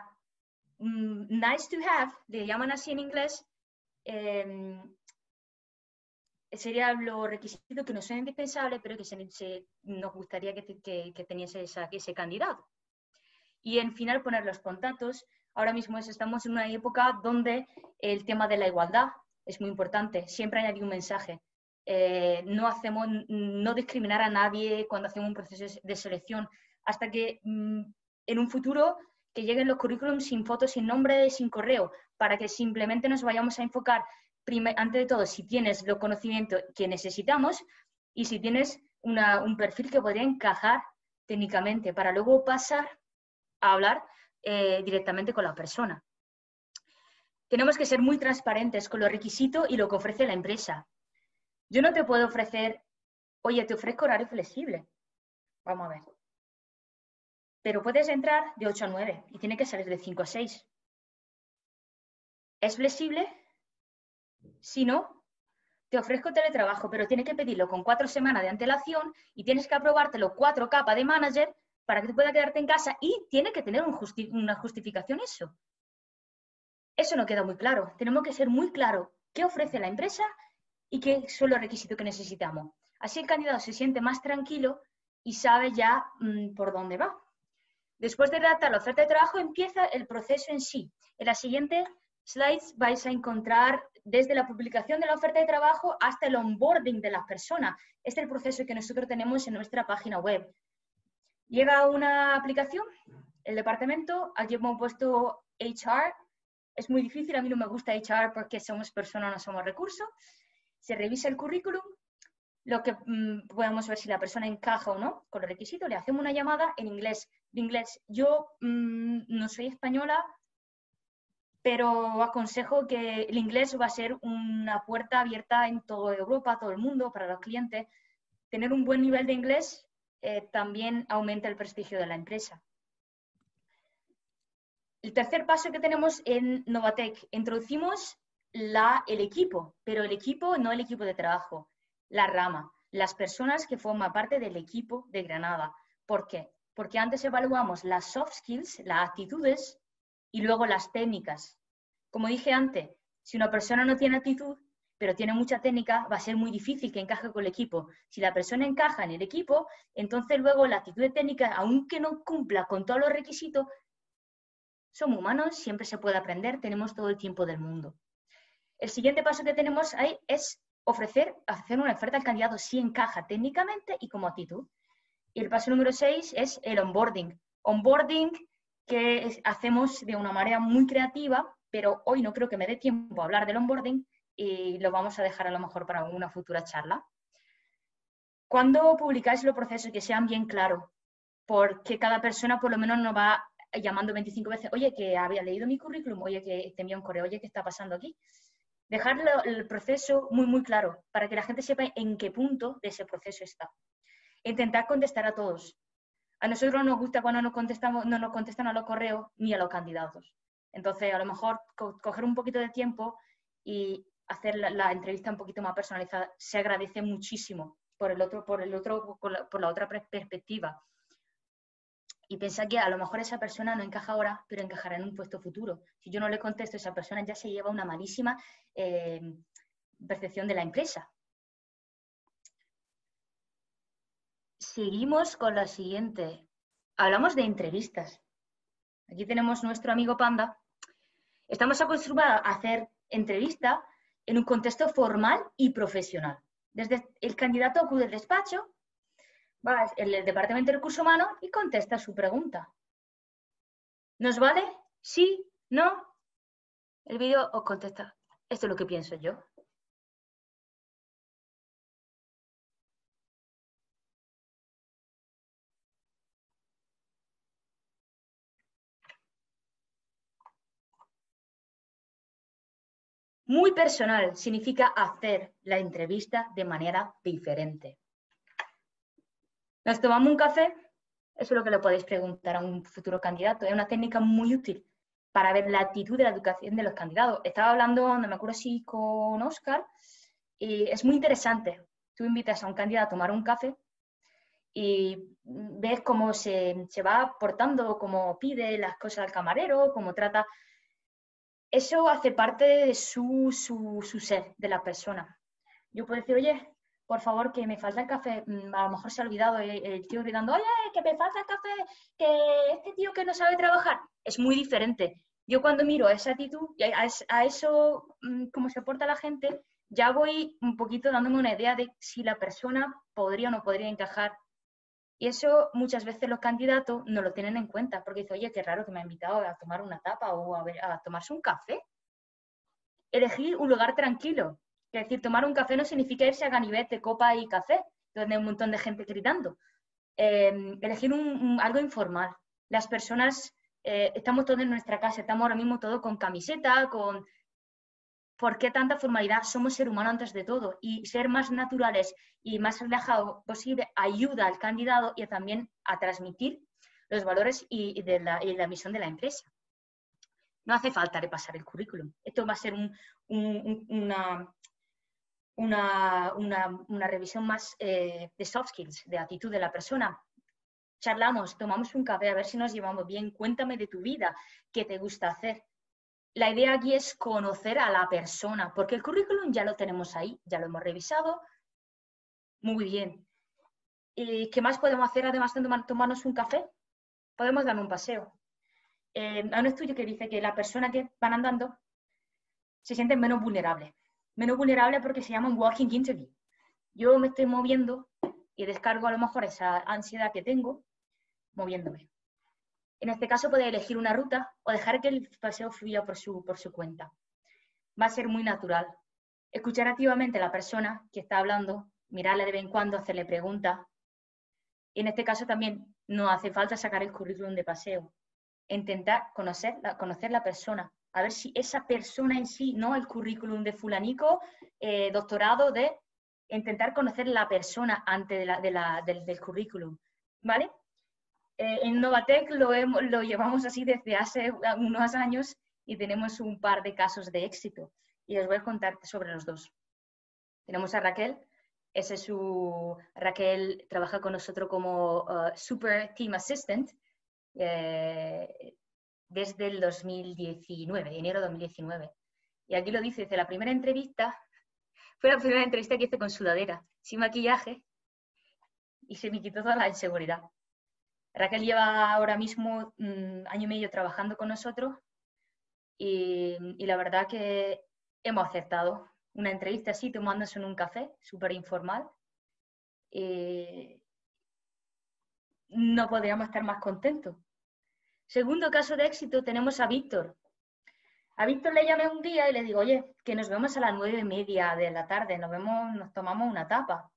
nice to have, le llaman así en inglés, em, sería los requisitos que no son indispensables, pero que nos gustaría que, que teniese ese candidato y en final poner los contactos. Ahora mismo estamos en una época donde el tema de la igualdad es muy importante, siempre añadir un mensaje. Eh, no hacemos, no discriminar a nadie cuando hacemos un proceso de selección, hasta que mm, en un futuro que lleguen los currículums sin fotos, sin nombre, sin correo, para que simplemente nos vayamos a enfocar, ante de todo, si tienes los conocimientos que necesitamos y si tienes un perfil que podría encajar técnicamente, para luego pasar hablar eh, directamente con la persona. Tenemos que ser muy transparentes con los requisitos y lo que ofrece la empresa. Yo no te puedo ofrecer, oye, te ofrezco horario flexible. Vamos a ver. Pero puedes entrar de 8 a 9 y tiene que salir de 5 a 6. ¿Es flexible? Si no, te ofrezco teletrabajo, pero tienes que pedirlo con cuatro semanas de antelación y tienes que aprobártelo cuatro capas de manager para que te pueda quedarte en casa y tiene que tener una justificación eso. Eso no queda muy claro. Tenemos que ser muy claros qué ofrece la empresa y qué son los requisitos que necesitamos. Así el candidato se siente más tranquilo y sabe ya mm, por dónde va. Después de redactar la oferta de trabajo empieza el proceso en sí. En las siguientes slides vais a encontrar desde la publicación de la oferta de trabajo hasta el onboarding de las personas. Este es el proceso que nosotros tenemos en nuestra página web. Llega una aplicación, el departamento, aquí hemos puesto HR. Es muy difícil, a mí no me gusta HR porque somos personas, no somos recursos. Se revisa el currículum, lo que mm, podemos ver si la persona encaja o no con los requisitos. Le hacemos una llamada en inglés. De inglés, yo mm, no soy española, pero aconsejo que el inglés va a ser una puerta abierta en toda Europa, todo el mundo, para los clientes. Tener un buen nivel de inglés eh, también aumenta el prestigio de la empresa. El tercer paso que tenemos en Novatec, introducimos la, el equipo, pero el equipo no el equipo de trabajo, la rama, las personas que forman parte del equipo de Granada. ¿Por qué? Porque antes evaluamos las soft skills, las actitudes, y luego las técnicas. Como dije antes, si una persona no tiene actitud, pero tiene mucha técnica, va a ser muy difícil que encaje con el equipo. Si la persona encaja en el equipo, entonces luego la actitud técnica, aunque no cumpla con todos los requisitos, somos humanos, siempre se puede aprender, tenemos todo el tiempo del mundo. El siguiente paso que tenemos ahí es ofrecer, hacer una oferta al candidato si encaja técnicamente y como actitud. Y el paso número 6 es el onboarding. Onboarding que hacemos de una manera muy creativa, pero hoy no creo que me dé tiempo a hablar del onboarding y lo vamos a dejar a lo mejor para una futura charla. Cuando publicáis los procesos que sean bien claros, porque cada persona por lo menos nos va llamando 25 veces, oye, que había leído mi currículum, oye, que te envió un correo, oye, ¿qué está pasando aquí? Dejar el proceso muy, muy claro para que la gente sepa en qué punto de ese proceso está. Intentar contestar a todos. A nosotros no nos gusta cuando no, contestamos, no nos contestan a los correos ni a los candidatos. Entonces, a lo mejor coger un poquito de tiempo y hacer la, entrevista un poquito más personalizada se agradece muchísimo por el otro, por el otro, por la, otra perspectiva. Y piensa que a lo mejor esa persona no encaja ahora, pero encajará en un puesto futuro. Si yo no le contesto, esa persona ya se lleva una malísima eh, percepción de la empresa. Seguimos con la siguiente. Hablamos de entrevistas. Aquí tenemos nuestro amigo Panda. Estamos acostumbrados a hacer entrevistas en un contexto formal y profesional. Desde el candidato acude al despacho, va al departamento de recursos humanos y contesta su pregunta. ¿Nos vale? ¿Sí? ¿No? El vídeo os contesta. Esto es lo que pienso yo. Muy personal significa hacer la entrevista de manera diferente. ¿Nos tomamos un café? Eso es lo que le podéis preguntar a un futuro candidato. Es una técnica muy útil para ver la actitud de la educación de los candidatos. Estaba hablando, no me acuerdo si con Oscar, y es muy interesante. Tú invitas a un candidato a tomar un café y ves cómo se, se va portando, cómo pide las cosas al camarero, cómo trata eso hace parte de su, su, ser, de la persona. Yo puedo decir, oye, por favor, que me falta el café. Mm, a lo mejor se ha olvidado el tío gritando, oye, que me falta el café, que este tío que no sabe trabajar. Es muy diferente. Yo cuando miro esa actitud, a eso, mm, cómo se porta la gente, ya voy un poquito dándome una idea de si la persona podría o no podría encajar y eso muchas veces los candidatos no lo tienen en cuenta, porque dicen, oye, qué raro que me ha invitado a tomar una tapa o a, a tomarse un café. Elegir un lugar tranquilo. Es decir, tomar un café no significa irse a ganivete, copa y café, donde hay un montón de gente gritando. Em, elegir algo informal. Las personas, eh, estamos todos en nuestra casa, estamos ahora mismo todos con camiseta, con ¿Por qué tanta formalidad? Somos seres humanos antes de todo y ser más naturales y más relajados posible ayuda al candidato y también a transmitir los valores y, de la, misión de la empresa. No hace falta repasar el currículum. Esto va a ser una, una, revisión más eh, de soft skills, de actitud de la persona. Charlamos, tomamos un café a ver si nos llevamos bien. Cuéntame de tu vida, qué te gusta hacer la idea aquí es conocer a la persona, porque el currículum ya lo tenemos ahí, ya lo hemos revisado. Muy bien. ¿Y qué más podemos hacer además de tomarnos un café? Podemos dar un paseo. Eh, hay un estudio que dice que la persona que van andando se sienten menos vulnerables. Menos vulnerables porque se llama un walking interview. Yo me estoy moviendo y descargo a lo mejor esa ansiedad que tengo moviéndome. En este caso puede elegir una ruta o dejar que el paseo fluya por su, por su cuenta. Va a ser muy natural. Escuchar activamente a la persona que está hablando, mirarle de vez en cuando, hacerle preguntas. En este caso también no hace falta sacar el currículum de paseo. Intentar conocer, conocer la persona, a ver si esa persona en sí, no el currículum de fulanico, eh, doctorado de, intentar conocer la persona antes del, del currículum, ¿vale? Eh, en Novatec lo, llevamos así desde hace unos años y tenemos un par de casos de éxito. Y os voy a contar sobre los dos. Tenemos a Raquel, ese es su. Raquel trabaja con nosotros como uh, Super Team Assistant eh, desde el 2019, enero de 2019. Y aquí lo dice, dice, la primera entrevista fue la primera entrevista que hice con sudadera, sin maquillaje, y se me quitó toda la inseguridad. Raquel lleva ahora mismo un año y medio trabajando con nosotros y, la verdad que hemos aceptado una entrevista así, tomándose en un café, súper informal. no podríamos estar más contentos. Segundo caso de éxito tenemos a Víctor. A Víctor le llamé un día y le digo, oye, que nos vemos a las nueve y media de la tarde, nos vemos, nos tomamos una tapa.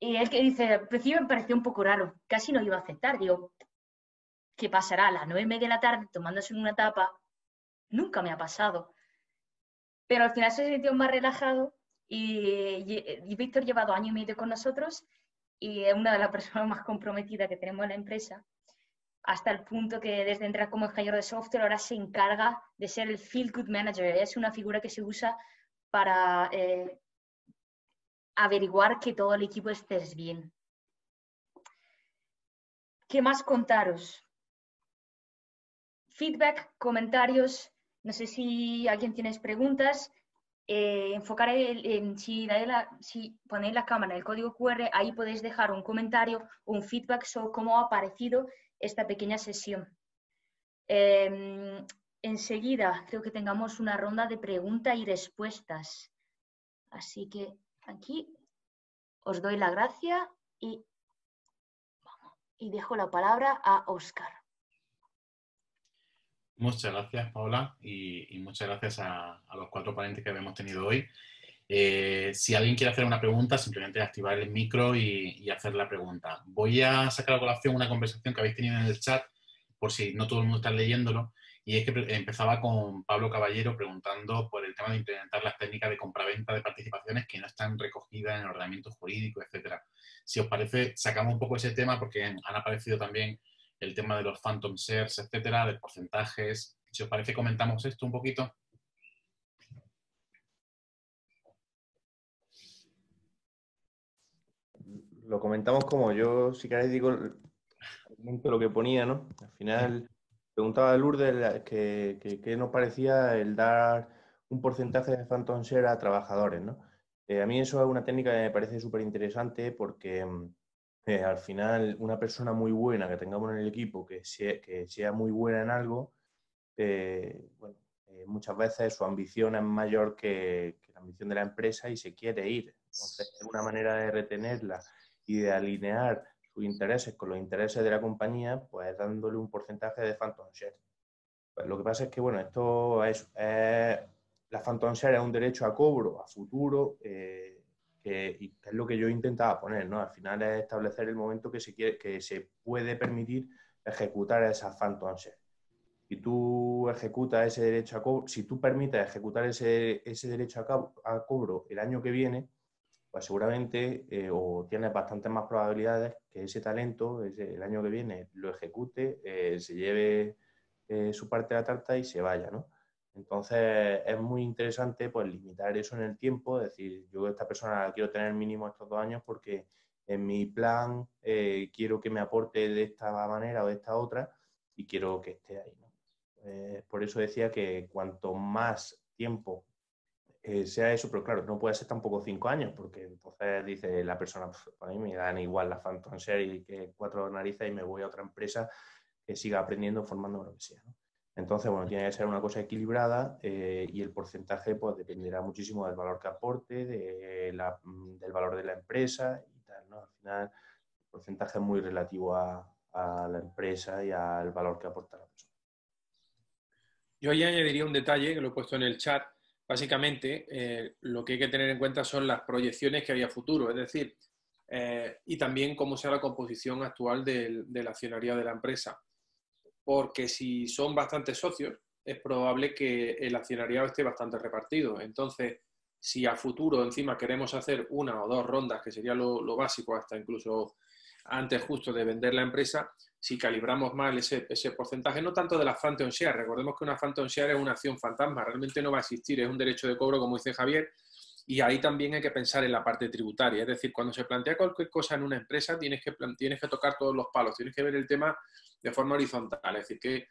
Y él que dice, al principio me pareció un poco raro, casi no iba a aceptar. Digo, ¿qué pasará a las nueve y media de la tarde tomándose una tapa? Nunca me ha pasado. Pero al final se sintió más relajado y, Víctor lleva dos años y medio con nosotros y es una de las personas más comprometidas que tenemos en la empresa, hasta el punto que desde entrar como ingeniero de software ahora se encarga de ser el Feel Good Manager. Es una figura que se usa para eh, averiguar que todo el equipo estés bien. ¿Qué más contaros? Feedback, comentarios, no sé si alguien tiene preguntas. Eh, enfocaré en, si, ponéis la cámara en el código QR, ahí podéis dejar un comentario un feedback sobre cómo ha parecido esta pequeña sesión. Em, enseguida creo que tengamos una ronda de preguntas y respuestas. Así que Aquí os doy la gracia y, y dejo la palabra a Oscar. Muchas gracias, Paula, y, muchas gracias a, los cuatro ponentes que hemos tenido hoy. Eh, si alguien quiere hacer una pregunta, simplemente activar el micro y, y, hacer la pregunta. Voy a sacar a colación una conversación que habéis tenido en el chat, por si no todo el mundo está leyéndolo, y es que empezaba con Pablo Caballero preguntando por el tema de implementar las técnicas de compraventa de participaciones que no están recogidas en el ordenamiento jurídico, etcétera. Si os parece, sacamos un poco ese tema porque han aparecido también el tema de los phantom shares, etcétera, de porcentajes. Si os parece, comentamos esto un poquito. Lo comentamos como yo, si queréis, digo lo que ponía, ¿no? Al final Preguntaba Lourdes que, que, nos parecía el dar un porcentaje de phantom share a trabajadores, ¿no? Eh, a mí eso es una técnica que me parece súper interesante porque mm, eh, al final una persona muy buena que tengamos en el equipo, que sea, que sea muy buena en algo, eh, bueno, muchas veces su ambición es mayor que, que, la ambición de la empresa y se quiere ir. Entonces, una manera de retenerla y de alinear intereses con los intereses de la compañía, pues dándole un porcentaje de phantom share. Pues lo que pasa es que, bueno, esto es, la phantom share es un derecho a cobro a futuro, eh, que, es lo que yo intentaba poner, ¿no? Al final es establecer el momento que se, quiere, que se puede permitir ejecutar esa phantom share. Si tú ejecutas ese derecho a cobro, si tú permites ejecutar ese, ese derecho a, a cobro el año que viene, pues seguramente eh, o tienes bastantes más probabilidades que ese talento el año que viene lo ejecute, eh, se lleve eh, su parte de la tarta y se vaya, ¿no? Entonces es muy interesante pues limitar eso en el tiempo, es decir, yo esta persona la quiero tener mínimo estos dos años porque en mi plan quiero que me aporte de esta manera o de esta otra y quiero que esté ahí. ¿no? por eso decía que cuanto más tiempo eh, sea eso, pero claro, no puede ser tampoco cinco años, porque entonces dice la persona, a mí me dan igual la Phantom Share que cuatro narices y me voy a otra empresa que siga aprendiendo, formando lo que sea. Entonces, bueno, tiene que ser una cosa equilibrada eh, y el porcentaje pues dependerá muchísimo del valor que aporte, mm, del valor de la empresa y tal, ¿no? Al final, el porcentaje es muy relativo a, la empresa y al valor que aporta la persona. Yo ahí añadiría un detalle que lo he puesto en el chat. Básicamente, eh, lo que hay que tener en cuenta son las proyecciones que hay a futuro, es decir, eh, y también cómo sea la composición actual del, del accionariado de la empresa porque si son bastantes socios, es probable que el accionariado esté bastante repartido. Entonces, si a futuro encima queremos hacer una o dos rondas, que sería lo, básico, hasta incluso antes justo de vender la empresa, si calibramos mal ese, porcentaje, no tanto de la Phantom Share, recordemos que una Phantom Share es una acción fantasma, realmente no va a existir, es un derecho de cobro, como dice Javier, y ahí también hay que pensar en la parte tributaria, es decir, cuando se plantea cualquier cosa en una empresa, tienes que, tienes que tocar todos los palos, tienes que ver el tema de forma horizontal. Es decir, que,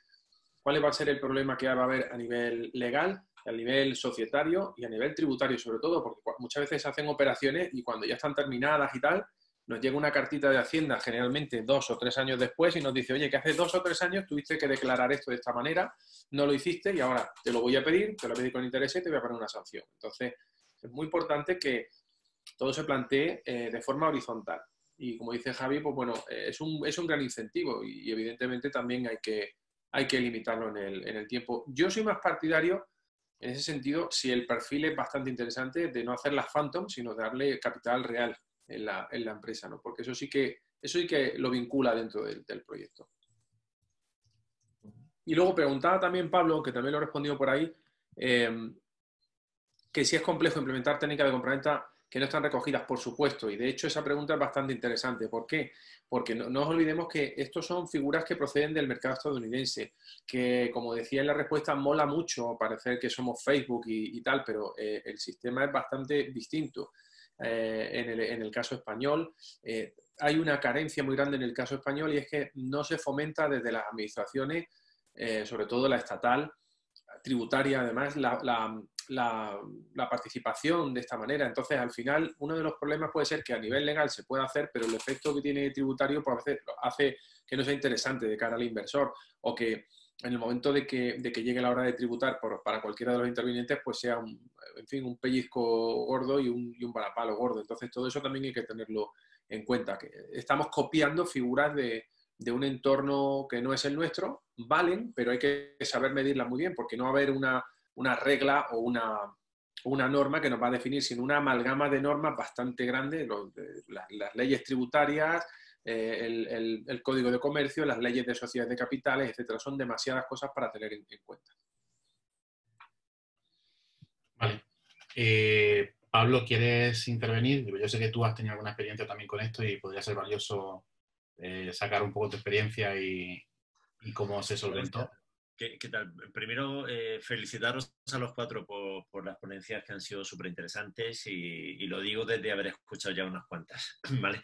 cuál va a ser el problema que va a haber a nivel legal, a nivel societario y a nivel tributario sobre todo, porque muchas veces hacen operaciones y cuando ya están terminadas y tal, nos llega una cartita de Hacienda generalmente dos o tres años después y nos dice, oye, que hace dos o tres años tuviste que declarar esto de esta manera, no lo hiciste y ahora te lo voy a pedir, te lo voy a pedir con interés y te voy a poner una sanción. Entonces, es muy importante que todo se plantee eh, de forma horizontal. Y como dice Javi, pues bueno, eh, es un, es un gran incentivo y, evidentemente también hay que, hay que limitarlo en el, en el tiempo. Yo soy más partidario en ese sentido, si el perfil es bastante interesante, de no hacer las phantom, sino darle capital real en la, en la empresa, ¿no? Porque eso sí que, eso sí que lo vincula dentro del, proyecto. Y luego preguntaba también Pablo, que también lo he respondido por ahí, eh, que si es complejo implementar técnicas de compraventa que no están recogidas, por supuesto. Y de hecho esa pregunta es bastante interesante. ¿Por qué? Porque no, nos olvidemos que estos son figuras que proceden del mercado estadounidense, que como decía en la respuesta, mola mucho parecer que somos Facebook y, tal, pero eh, el sistema es bastante distinto. Eh, en, el, caso español, eh, hay una carencia muy grande en el caso español y es que no se fomenta desde las administraciones, sobre todo la estatal, tributaria, además, la, la, participación de esta manera. Entonces, al final, uno de los problemas puede ser que a nivel legal se puede hacer, pero el efecto que tiene tributario pues, hace que no sea interesante de cara al inversor o que en el momento de que, llegue la hora de tributar para cualquiera de los intervinientes, pues sea, un, en fin, un pellizco gordo y un, y un gordo. Entonces, todo eso también hay que tenerlo en cuenta, que estamos copiando figuras de, de un entorno que no es el nuestro, valen, pero hay que saber medirlas muy bien, porque no va a haber una una regla o una, una norma que nos va a definir, sino una amalgama de normas bastante grande, las, leyes tributarias, eh, el, código de comercio, las leyes de sociedades de capitales, etcétera. Son demasiadas cosas para tener en, cuenta. Vale. Eh, Pablo, ¿quieres intervenir? Yo sé que tú has tenido alguna experiencia también con esto y podría ser valioso eh, sacar un poco tu experiencia y, y cómo se solventó. ¿Qué, tal? Primero, eh, felicitaros a los cuatro por, las ponencias que han sido súper interesantes y, lo digo desde haber escuchado ya unas cuantas, ¿vale?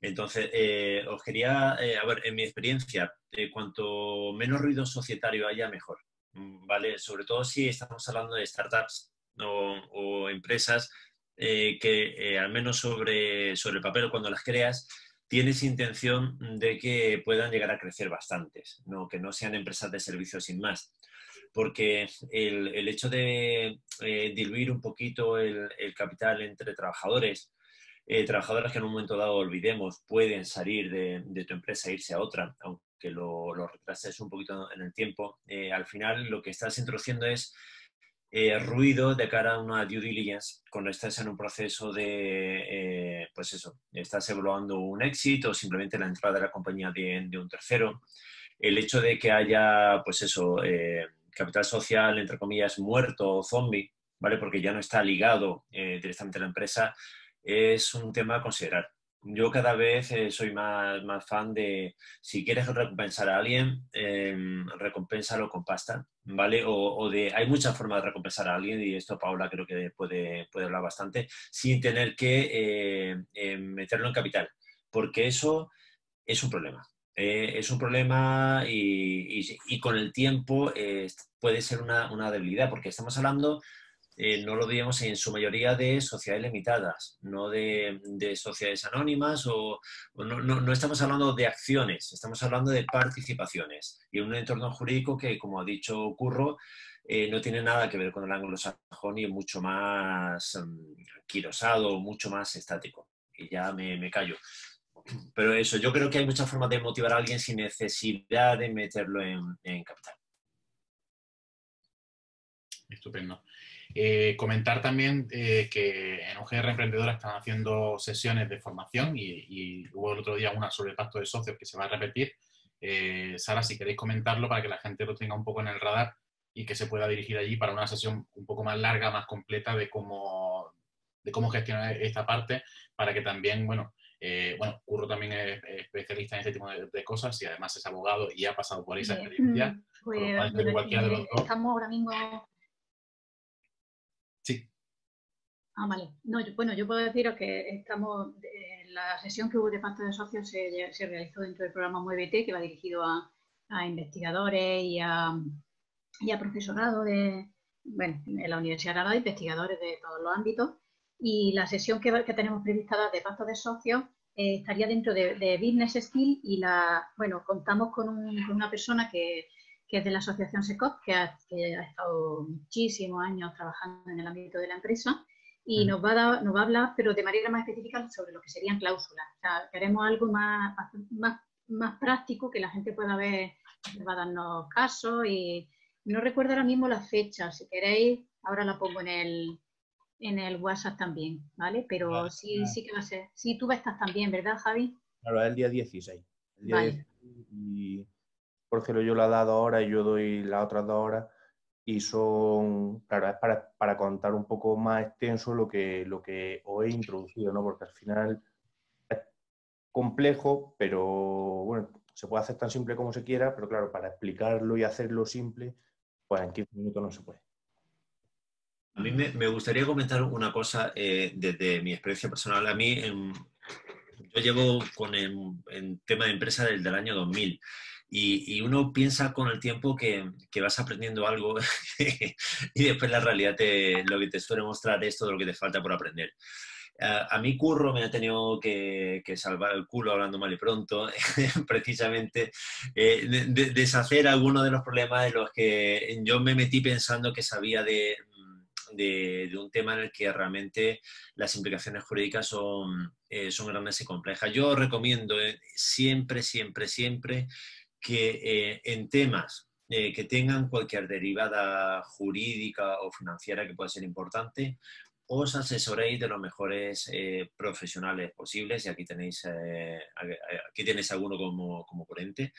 Entonces, eh, os quería, eh, a ver, en mi experiencia, cuanto menos ruido societario haya, mejor, ¿vale? Sobre todo si estamos hablando de startups o, empresas que al menos sobre, sobre el papel, cuando las creas, tienes intención de que puedan llegar a crecer bastantes, ¿no? que no sean empresas de servicios sin más. Porque el, hecho de eh, diluir un poquito el, capital entre trabajadores, eh, trabajadores que en un momento dado olvidemos pueden salir de, tu empresa e irse a otra, aunque lo, retrases un poquito en el tiempo, eh, al final lo que estás introduciendo es eh, ruido de cara a una due diligence cuando estás en un proceso de, pues eso, estás evaluando un éxito o simplemente la entrada de la compañía de, un tercero. El hecho de que haya, pues eso, eh, capital social, entre comillas, muerto o zombie, ¿vale? Porque ya no está ligado directamente a la empresa, es un tema a considerar yo cada vez eh, soy más, más, fan de, si quieres recompensar a alguien, eh, recompénsalo con pasta, ¿vale? O, de, hay muchas formas de recompensar a alguien y esto Paula creo que puede, puede hablar bastante, sin tener que eh, meterlo en capital, porque eso es un problema. es un problema y, y, con el tiempo puede ser una, una, debilidad, porque estamos hablando eh, no lo digamos en su mayoría de sociedades limitadas, no de, sociedades anónimas o, no, estamos hablando de acciones, estamos hablando de participaciones y en un entorno jurídico que, como ha dicho Curro, eh, no tiene nada que ver con el anglosajón y es mucho más um, quirosado, mucho más estático. Y ya me, callo. Pero eso, yo creo que hay muchas formas de motivar a alguien sin necesidad de meterlo en capital. Estupendo. Eh, comentar también eh, que en UGR Emprendedora están haciendo sesiones de formación y, hubo el otro día una sobre el pacto de socios que se va a repetir. Eh, Sara, si queréis comentarlo para que la gente lo tenga un poco en el radar y que se pueda dirigir allí para una sesión un poco más larga, más completa de cómo, de cómo gestionar esta parte, para que también, bueno, bueno, Curro también es especialista en este tipo de, cosas y además es abogado y ha pasado por esa experiencia. Pues, estamos ahora mismo Sí. Ah, vale. No, bueno, yo puedo deciros que estamos, la sesión que hubo de pacto de socios se, realizó dentro del programa MueveT, que va dirigido a, investigadores y a, profesorado de, bueno, en la Universidad de Granada, investigadores de todos los ámbitos. Y la sesión que, tenemos prevista de pacto de socios eh, estaría dentro de, Business Skill y la, bueno, contamos con, una persona que que es de la Asociación SECOP, que ha, estado muchísimos años trabajando en el ámbito de la empresa y nos va, a nos va a hablar, pero de manera más específica, sobre lo que serían cláusulas. O sea, queremos algo más, más, más práctico que la gente pueda ver, va a darnos casos y no recuerdo ahora mismo la fecha, si queréis, ahora la pongo en el, en el WhatsApp también, ¿vale? Pero sí, sí que va a ser. Sí, tú estás también, ¿verdad, Javi? Claro, es el día 16. El día 16 y Porcelo yo la he dado ahora y yo doy las otras dos horas y son, claro, es para, contar un poco más extenso lo que, lo que os he introducido, ¿no? Porque al final es complejo, pero bueno, se puede hacer tan simple como se quiera, pero claro, para explicarlo y hacerlo simple, pues en 15 minutos no se puede. A mí me, gustaría comentar una cosa eh, desde mi experiencia personal. A mí, yo llevo con el, tema de empresa desde el año 2000 y, uno piensa con el tiempo que, vas aprendiendo algo y después la realidad te, lo que te suele mostrar es todo lo que te falta por aprender. A, mí curro me ha tenido que, salvar el culo hablando mal y pronto, precisamente eh, deshacer algunos de los problemas de los que yo me metí pensando que sabía de, de, un tema en el que realmente las implicaciones jurídicas son, eh, son grandes y complejas. Yo recomiendo eh, siempre, siempre, siempre que eh, en temas eh, que tengan cualquier derivada jurídica o financiera que pueda ser importante, os asesoréis de los mejores eh, profesionales posibles y aquí tenéis, aquí tenéis alguno como, como ponente.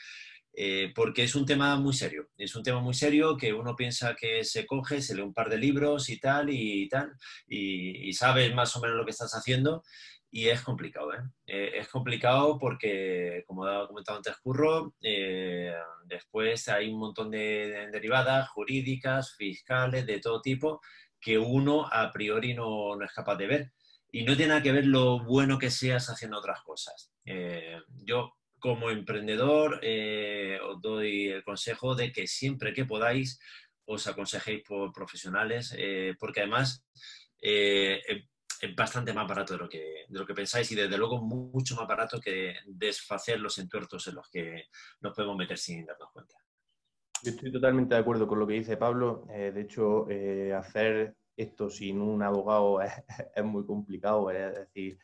porque es un tema muy serio, es un tema muy serio que uno piensa que se coge, se lee un par de libros y tal y tal, y sabes más o menos lo que estás haciendo y es complicado, ¿eh? ¿eh? es complicado porque, como ha comentado antes Curro, eh, después hay un montón de, derivadas jurídicas, fiscales, de todo tipo, que uno a priori no, no, es capaz de ver. Y no tiene nada que ver lo bueno que seas haciendo otras cosas. Eh, yo, como emprendedor, os doy el consejo de que siempre que podáis os aconsejéis por profesionales, porque además es bastante más barato de lo, que, de lo que pensáis y desde luego mucho más barato que desfacer los entuertos en los que nos podemos meter sin darnos cuenta. Yo estoy totalmente de acuerdo con lo que dice Pablo. Eh, de hecho, eh, hacer esto sin un abogado es, muy complicado. Es decir,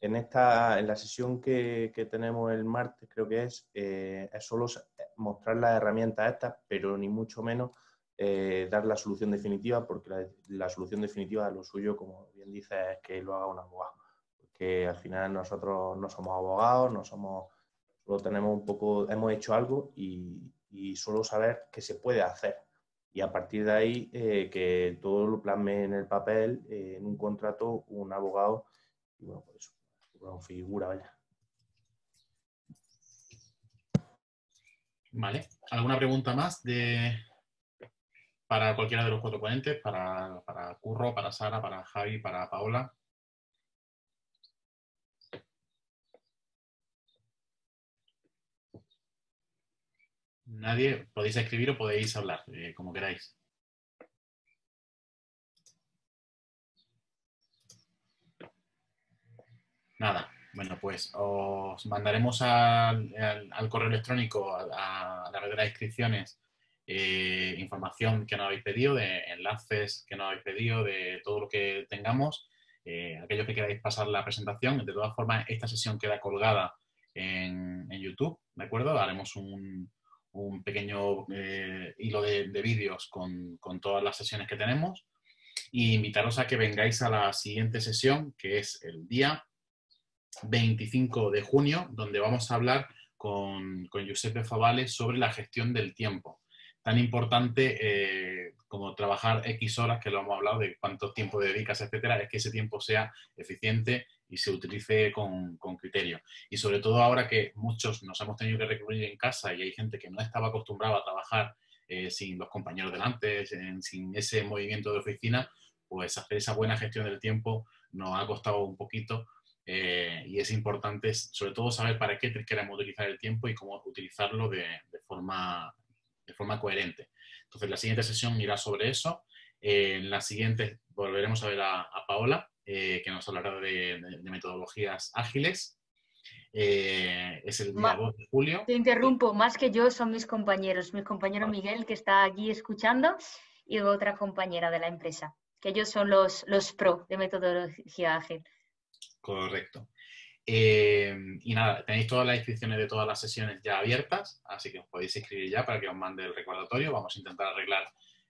en, esta, en la sesión que, tenemos el martes, creo que es, eh, es solo mostrar las herramientas estas, pero ni mucho menos eh, dar la solución definitiva, porque la, solución definitiva de lo suyo, como bien dice, es que lo haga un abogado. Porque al final nosotros no somos abogados, no somos, solo tenemos un poco, hemos hecho algo y, solo saber que se puede hacer. Y a partir de ahí, eh, que todo lo plasme en el papel, eh, en un contrato, un abogado, y bueno, pues una figura, vaya. Vale. ¿Alguna pregunta más de, para cualquiera de los cuatro ponentes, para, para Curro, para Sara, para Javi, para Paola. Nadie, podéis escribir o podéis hablar, eh, como queráis. Nada, bueno, pues os mandaremos al, correo electrónico, a, a la red de las inscripciones, eh, información que nos habéis pedido, de enlaces que nos habéis pedido, de todo lo que tengamos. Eh, aquellos que queráis pasar la presentación, de todas formas, esta sesión queda colgada en, YouTube, ¿de acuerdo? Haremos un, pequeño eh, hilo de, vídeos con, con, todas las sesiones que tenemos y invitaros a que vengáis a la siguiente sesión, que es el día 25 de junio, donde vamos a hablar con, con Giuseppe Favale sobre la gestión del tiempo. Tan importante eh, como trabajar X horas, que lo hemos hablado, de cuánto tiempo dedicas, etcétera, es que ese tiempo sea eficiente y se utilice con, con, criterio. Y sobre todo ahora que muchos nos hemos tenido que recurrir en casa y hay gente que no estaba acostumbrada a trabajar eh, sin los compañeros delante, sin ese movimiento de oficina, pues hacer esa buena gestión del tiempo nos ha costado un poquito eh, y es importante, sobre todo, saber para qué queremos utilizar el tiempo y cómo utilizarlo de, forma, de forma coherente. Entonces, la siguiente sesión irá sobre eso. Eh, en la siguiente volveremos a ver a, Paola, eh, que nos hablará de, metodologías ágiles. es el día 2 de julio. Te interrumpo, más que yo son mis compañeros, mi compañero Miguel, que está aquí escuchando, y otra compañera de la empresa, que ellos son los, los pro de metodología ágil. Correcto. Eh, y nada, tenéis todas las inscripciones de todas las sesiones ya abiertas, así que os podéis inscribir ya para que os mande el recordatorio. Vamos a intentar arreglar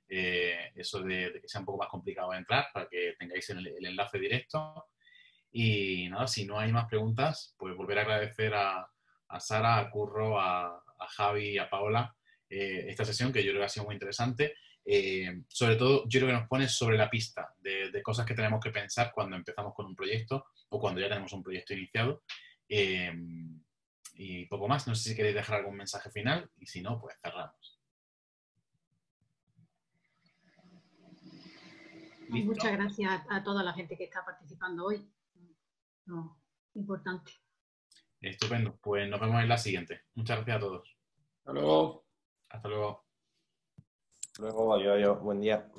eh, eso de, que sea un poco más complicado entrar para que tengáis el, enlace directo. Y nada, si no hay más preguntas, pues volver a agradecer a, Sara, a Curro, a, Javi y a Paola eh, esta sesión, que yo creo que ha sido muy interesante. Eh, sobre todo, yo creo que nos pone sobre la pista de, cosas que tenemos que pensar cuando empezamos con un proyecto o cuando ya tenemos un proyecto iniciado. Eh, y poco más. No sé si queréis dejar algún mensaje final y si no, pues cerramos. Muchas gracias a toda la gente que está participando hoy. importante. Estupendo. Pues nos vemos en la siguiente. Muchas gracias a todos. Hasta luego. Hasta luego. Luego, adiós, adiós. Buen día.